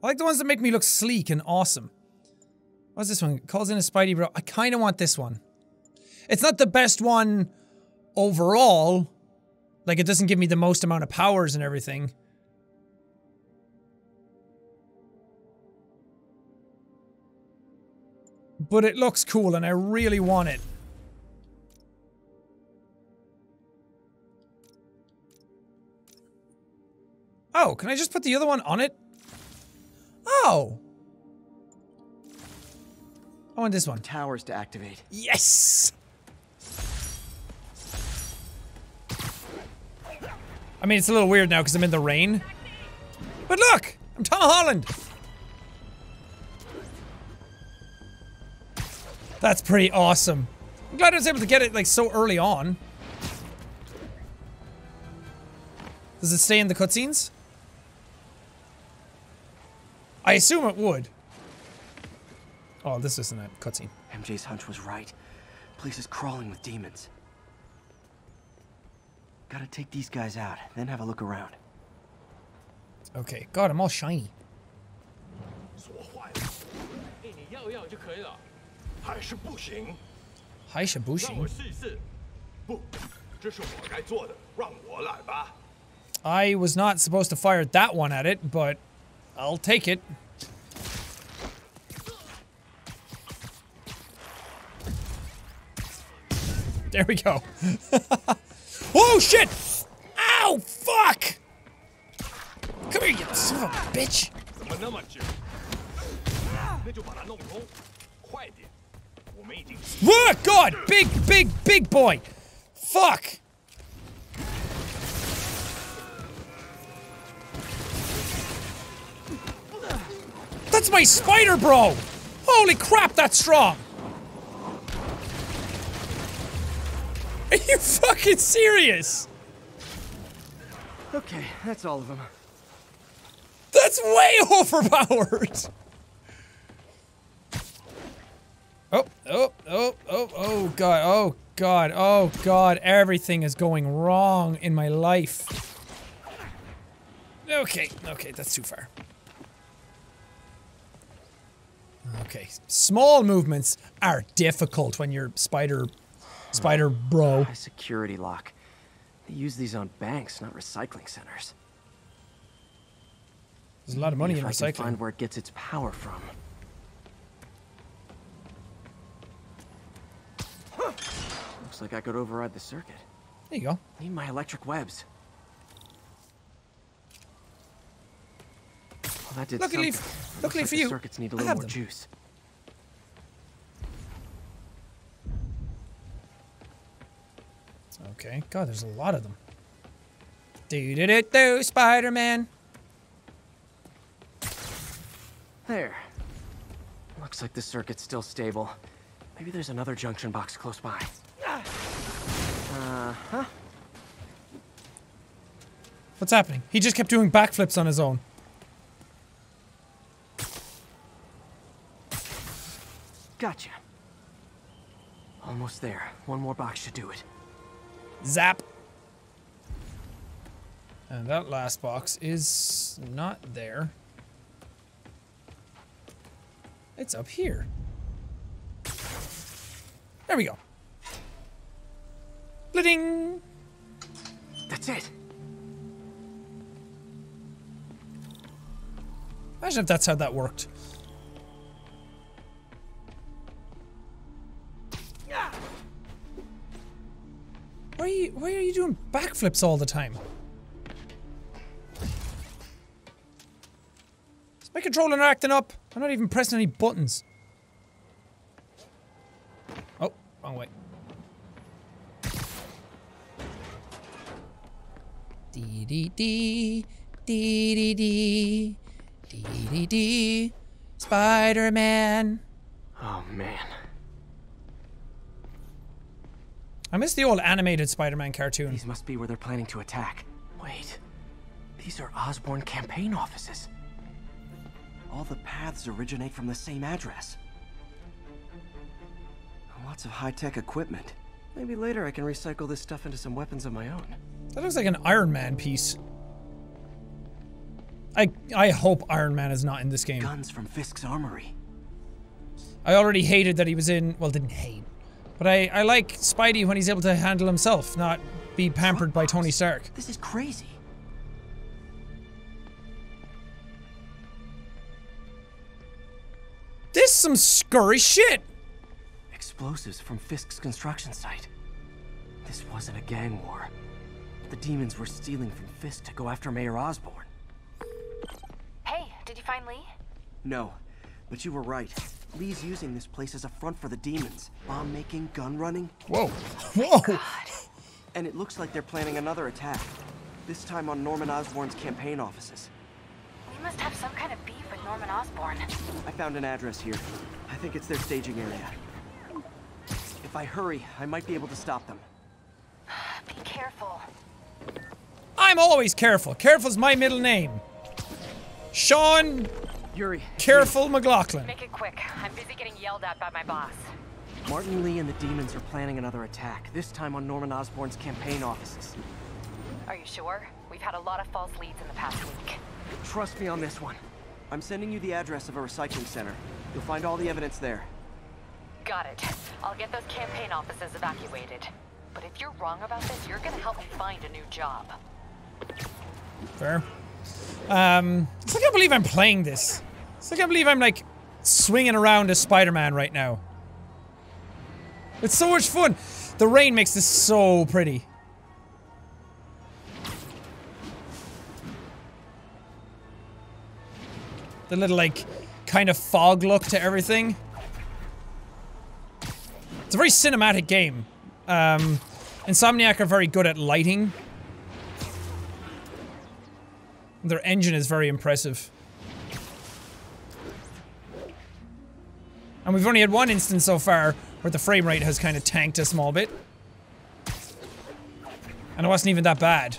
I like the ones that make me look sleek and awesome. What's this one? Calls in a Spidey bro. I kind of want this one. It's not the best one overall. Like, it doesn't give me the most amount of powers and everything. But it looks cool and I really want it. Oh, can I just put the other one on it? Oh. I want this one. Towers to activate. Yes! I mean, it's a little weird now because I'm in the rain. But look! I'm Tom Holland! That's pretty awesome. I'm glad I was able to get it, like, so early on. Does it stay in the cutscenes? I assume it would. Oh, this isn't a cutscene. MJ's hunch was right. Place is crawling with demons. Gotta take these guys out, then have a look around. Okay. God, I'm all shiny. I was not supposed to fire that one at it, but I'll take it. There we go. oh, shit! Ow, fuck! Come here, you son of a bitch! Look, God! Big, big, big boy! Fuck! That's my spider, bro! Holy crap, that's strong! Are you fucking serious? Okay, that's all of them. That's way overpowered! Oh, oh, oh, oh, oh, God, oh, God, oh, God, everything is going wrong in my life. Okay, okay, that's too far. Okay, small movements are difficult when you're spider, spider bro. A security lock. They use these on banks, not recycling centers. There's a lot of money if in I can find where it gets its power from. Looks like I could override the circuit. There you go. Need my electric webs. Well, that did Luckily, something. f- Looks luckily like for you, circuits need a little more them. juice. Okay, God, there's a lot of them. Do do do do, Spider Man. There. Looks like the circuit's still stable. Maybe there's another junction box close by. Uh-huh. What's happening? He just kept doing backflips on his own. Gotcha. Almost there. One more box should do it. Zap. And that last box is not there. It's up here. There we go. Bling! That's it. Imagine if that's how that worked. Why are you, why are you doing backflips all the time? Is my controller acting up? I'm not even pressing any buttons. Oh, wrong way. Dee dee dee, dee dee dee, dee dee dee, Spider-Man. Oh man. I miss the old animated Spider-Man cartoon. These must be where they're planning to attack. Wait. These are Osborn campaign offices. All the paths originate from the same address. Lots of high-tech equipment. Maybe later I can recycle this stuff into some weapons of my own. That looks like an Iron Man piece. I I hope Iron Man is not in this game. Guns from Fisk's armory. I already hated that he was in. Well, didn't hate, but I I like Spidey when he's able to handle himself, not be pampered by Tony Stark. This is crazy. This some scurry shit. Explosives from Fisk's construction site. This wasn't a gang war. The demons were stealing from Fisk to go after Mayor Osborn. Hey, did you find Li? No, but you were right. Li's using this place as a front for the demons. Bomb making, gun running. Whoa. Whoa. And it looks like they're planning another attack. This time on Norman Osborn's campaign offices. We must have some kind of beef with Norman Osborn. I found an address here. I think it's their staging area. If I hurry, I might be able to stop them. Be careful. I'm always careful. Careful's my middle name. Sean. Yuri. Careful McLaughlin. Make it quick. I'm busy getting yelled at by my boss. Martin Li and the demons are planning another attack, this time on Norman Osborn's campaign offices. Are you sure? We've had a lot of false leads in the past week. Trust me on this one. I'm sending you the address of a recycling center. You'll find all the evidence there. Got it. I'll get those campaign offices evacuated. But if you're wrong about this, you're gonna help me find a new job. Fair. Um, I still can't believe I'm playing this. I can't believe I'm like swinging around as Spider-Man right now. It's so much fun. The rain makes this so pretty. The little like kind of fog look to everything. It's a very cinematic game. Um, Insomniac are very good at lighting. Their engine is very impressive. And we've only had one instance so far where the frame rate has kind of tanked a small bit. And it wasn't even that bad.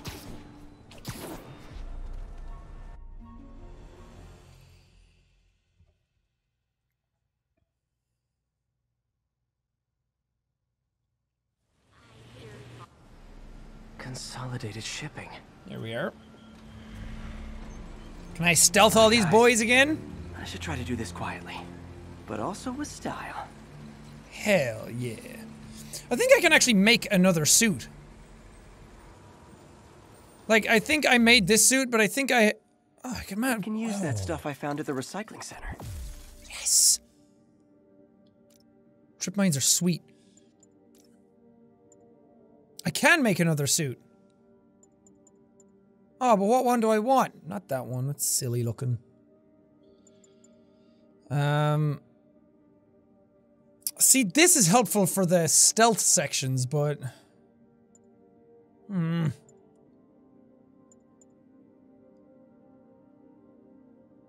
Consolidated shipping. Here we are. Can I stealth all these boys again? I should try to do this quietly, but also with style. Hell yeah. I think I can actually make another suit. Like, I think I made this suit, but I think I... Oh, I can, I can use that stuff I found at the recycling center. Yes! Trip mines are sweet. I can make another suit. Oh, but what one do I want? Not that one. That's silly looking. Um... See, this is helpful for the stealth sections, but... Hmm.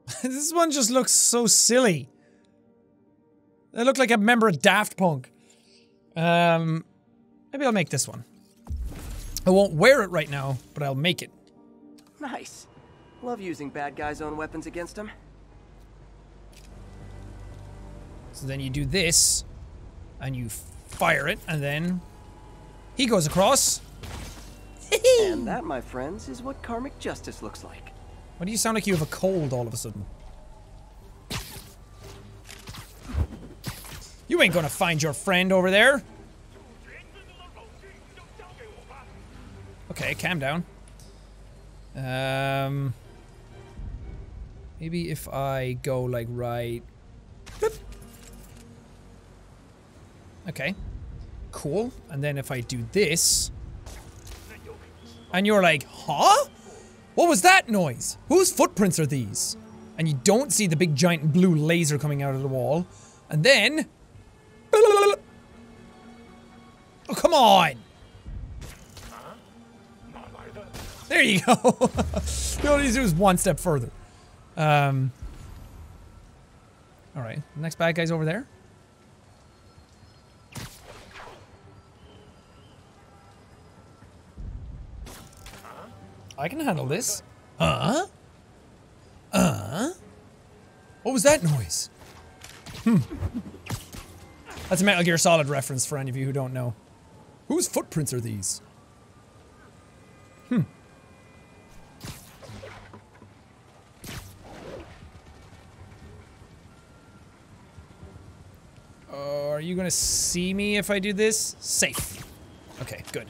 this one just looks so silly. They look like a member of Daft Punk. Um, maybe I'll make this one. I won't wear it right now, but I'll make it. Nice. Love using bad guys' own weapons against them. So then you do this, and you fire it, and then he goes across. and that, my friends, is what karmic justice looks like. Why do you sound like you have a cold all of a sudden? You ain't gonna find your friend over there. Okay, calm down. Um, maybe if I go like right. Boop. Okay, cool. And then if I do this, and you're like, huh? What was that noise? Whose footprints are these? And you don't see the big giant blue laser coming out of the wall. And then... Oh, come on! There you go. you all need to do is one step further. Um... Alright, next bad guy's over there. I can handle this. Huh? Uh? What was that noise? Hmm. That's a Metal Gear Solid reference for any of you who don't know. Whose footprints are these? Hmm. Uh, are you gonna see me if I do this? Safe. Okay, good.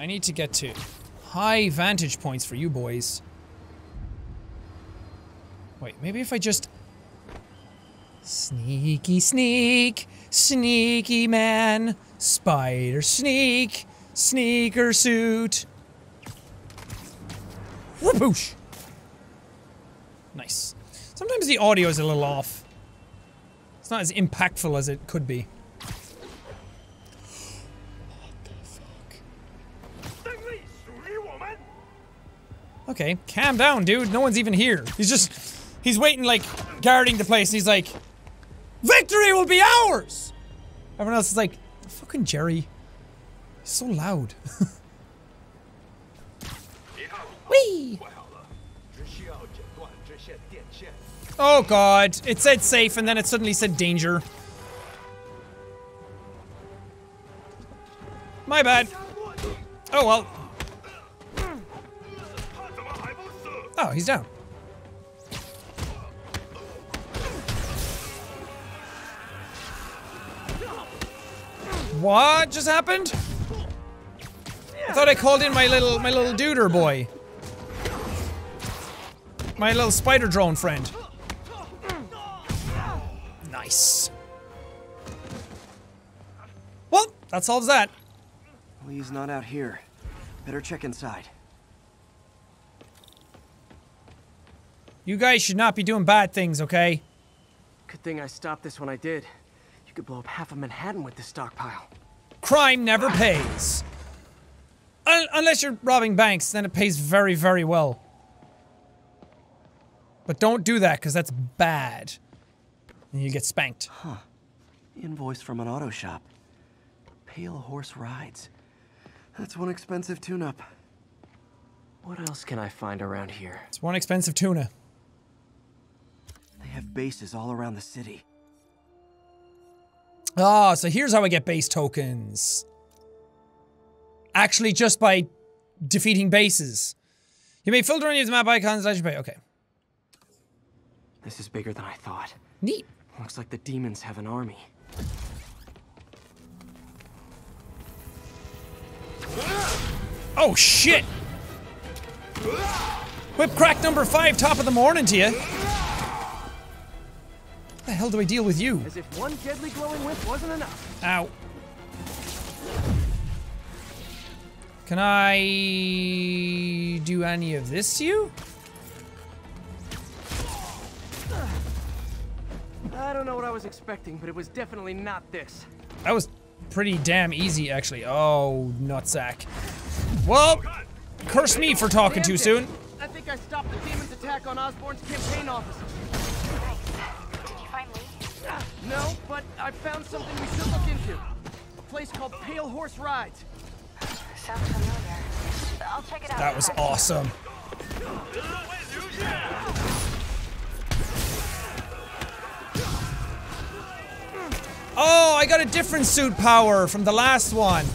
I need to get to high vantage points for you boys. Wait, maybe if I just... Sneaky sneak, sneaky man, spider sneak, sneaker suit. Whoopoosh! Nice. Sometimes the audio is a little off. It's not as impactful as it could be. Okay, calm down, dude. No one's even here. He's just, he's waiting, like, guarding the place, he's like, Victory will be ours! Everyone else is like, fucking Jerry. He's so loud. Whee! Oh god. It said safe and then it suddenly said danger. My bad. Oh well. Oh, he's down. What just happened? I thought I called in my little my little duder boy. My little spider drone friend. Nice. Well, that solves that. Li's not out here. Better check inside. You guys should not be doing bad things, okay? Good thing I stopped this when I did. You could blow up half of Manhattan with this stockpile. Crime never pays. Un unless you're robbing banks, then it pays very, very well. But don't do that, because that's bad. And you get spanked. Huh. Invoice from an auto shop. Pale Horse Rides. That's one expensive tune-up. What else can I find around here? It's one expensive tuna. They have bases all around the city. Ah, so here's how I get base tokens. Actually, just by defeating bases. You may filter any of the map icons as you pay. Okay. This is bigger than I thought. Neat. Looks like the demons have an army. Oh shit! Whip crack number five, top of the morning to you. The hell do I deal with you? As if one deadly glowing whip wasn't enough. Ow. Can I do any of this to you? I don't know what I was expecting, but it was definitely not this. That was pretty damn easy, actually. Oh, nutsack. Well, curse me for talking too soon. I think I stopped the demon's attack on Osborn's campaign offices. No, but I found something we should look into. A place called Pale Horse Rides. Sounds familiar. I'll check it out. That was awesome. Oh, I got a different suit power from the last one.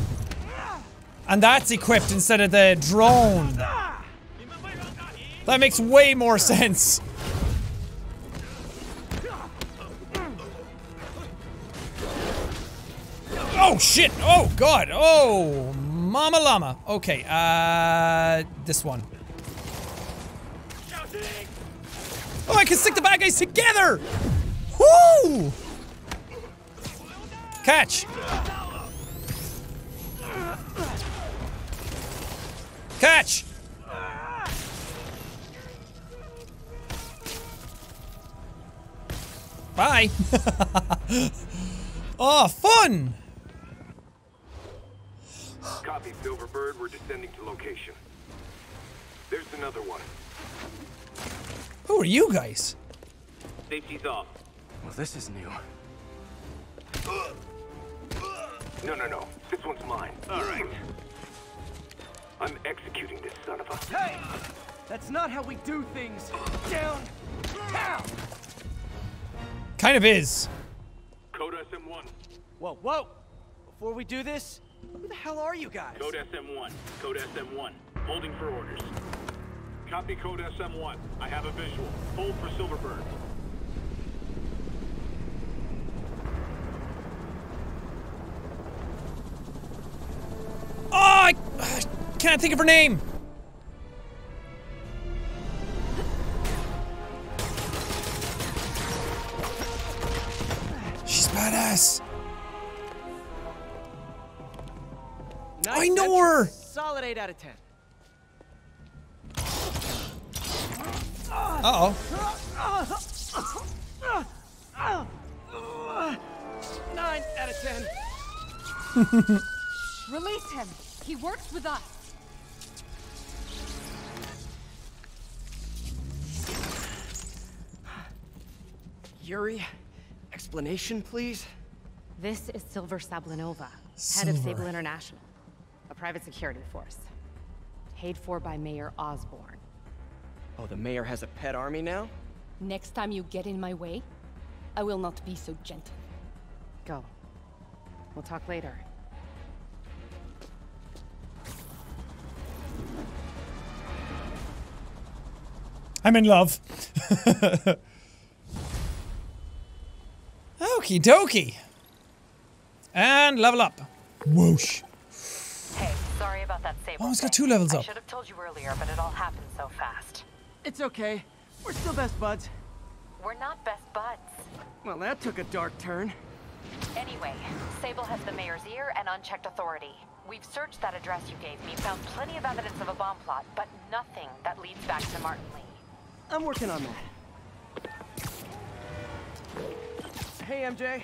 And that's equipped instead of the drone. That makes way more sense. Oh shit! Oh god! Oh, mama llama. Okay, uh, this one. Oh, I can stick the bad guys together! Woo! Catch! Catch! Bye! oh, fun! Copy, Silverbird. We're descending to location. There's another one. Who are you guys? Safety's off. Well, this is new. No, no, no. This one's mine. All right. I'm executing this son of a... Hey! That's not how we do things. Down! Down! Kind of is. Code SM1. Whoa, whoa! Before we do this, who the hell are you guys? Code SM1. Code SM1. Holding for orders. Copy Code SM1. I have a visual. Hold for Silverbird. Oh, I, I can't think of her name. She's badass. Nice I know entry. her. Solid 8 out of 10. Uh oh. Nine out of ten. Release him. He works with us. Yuri, explanation, please? This is Silver Sablinova, head of Sable International, a private security force. Paid for by Mayor Osborn. Oh, the mayor has a pet army now? Next time you get in my way, I will not be so gentle. Go. We'll talk later. I'm in love. Okie dokie. And level up. Whoosh. Hey, sorry about that Sable Oh, it's got two levels I up. should have told you earlier, but it all happened so fast. It's okay. We're still best buds. We're not best buds. Well, that took a dark turn. Anyway, Sable has the mayor's ear and unchecked authority. We've searched that address you gave me, found plenty of evidence of a bomb plot, but nothing that leads back to Martin Li. I'm working on that. Hey, MJ.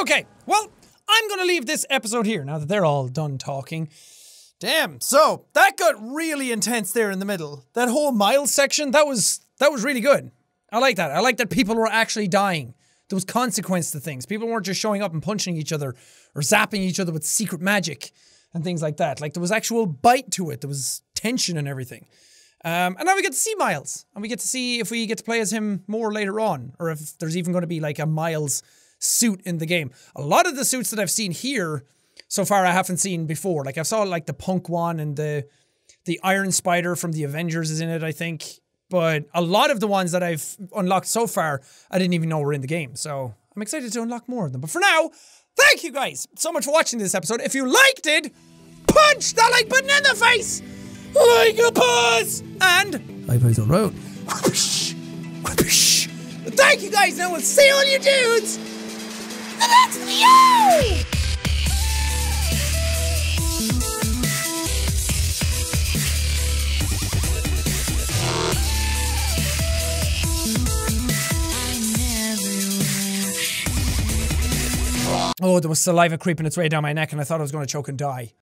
Okay, well, I'm gonna leave this episode here now that they're all done talking. Damn, so that got really intense there in the middle. That whole Miles section, that was that was really good. I like that. I like that people were actually dying. There was consequence to things. People weren't just showing up and punching each other or zapping each other with secret magic and things like that. Like there was actual bite to it. There was tension and everything. Um, and now we get to see Miles, and we get to see if we get to play as him more later on, or if there's even going to be like a Miles suit in the game. A lot of the suits that I've seen here so far, I haven't seen before. Like I saw like the Punk one and the the Iron Spider from the Avengers is in it, I think. But a lot of the ones that I've unlocked so far, I didn't even know were in the game. So I'm excited to unlock more of them. But for now, thank you guys so much for watching this episode. If you liked it, punch that like button in the face like a boss and high praise on road. Thank you guys, and we'll see all you dudes Oh, there was saliva creeping its way down my neck, and I thought I was going to choke and die.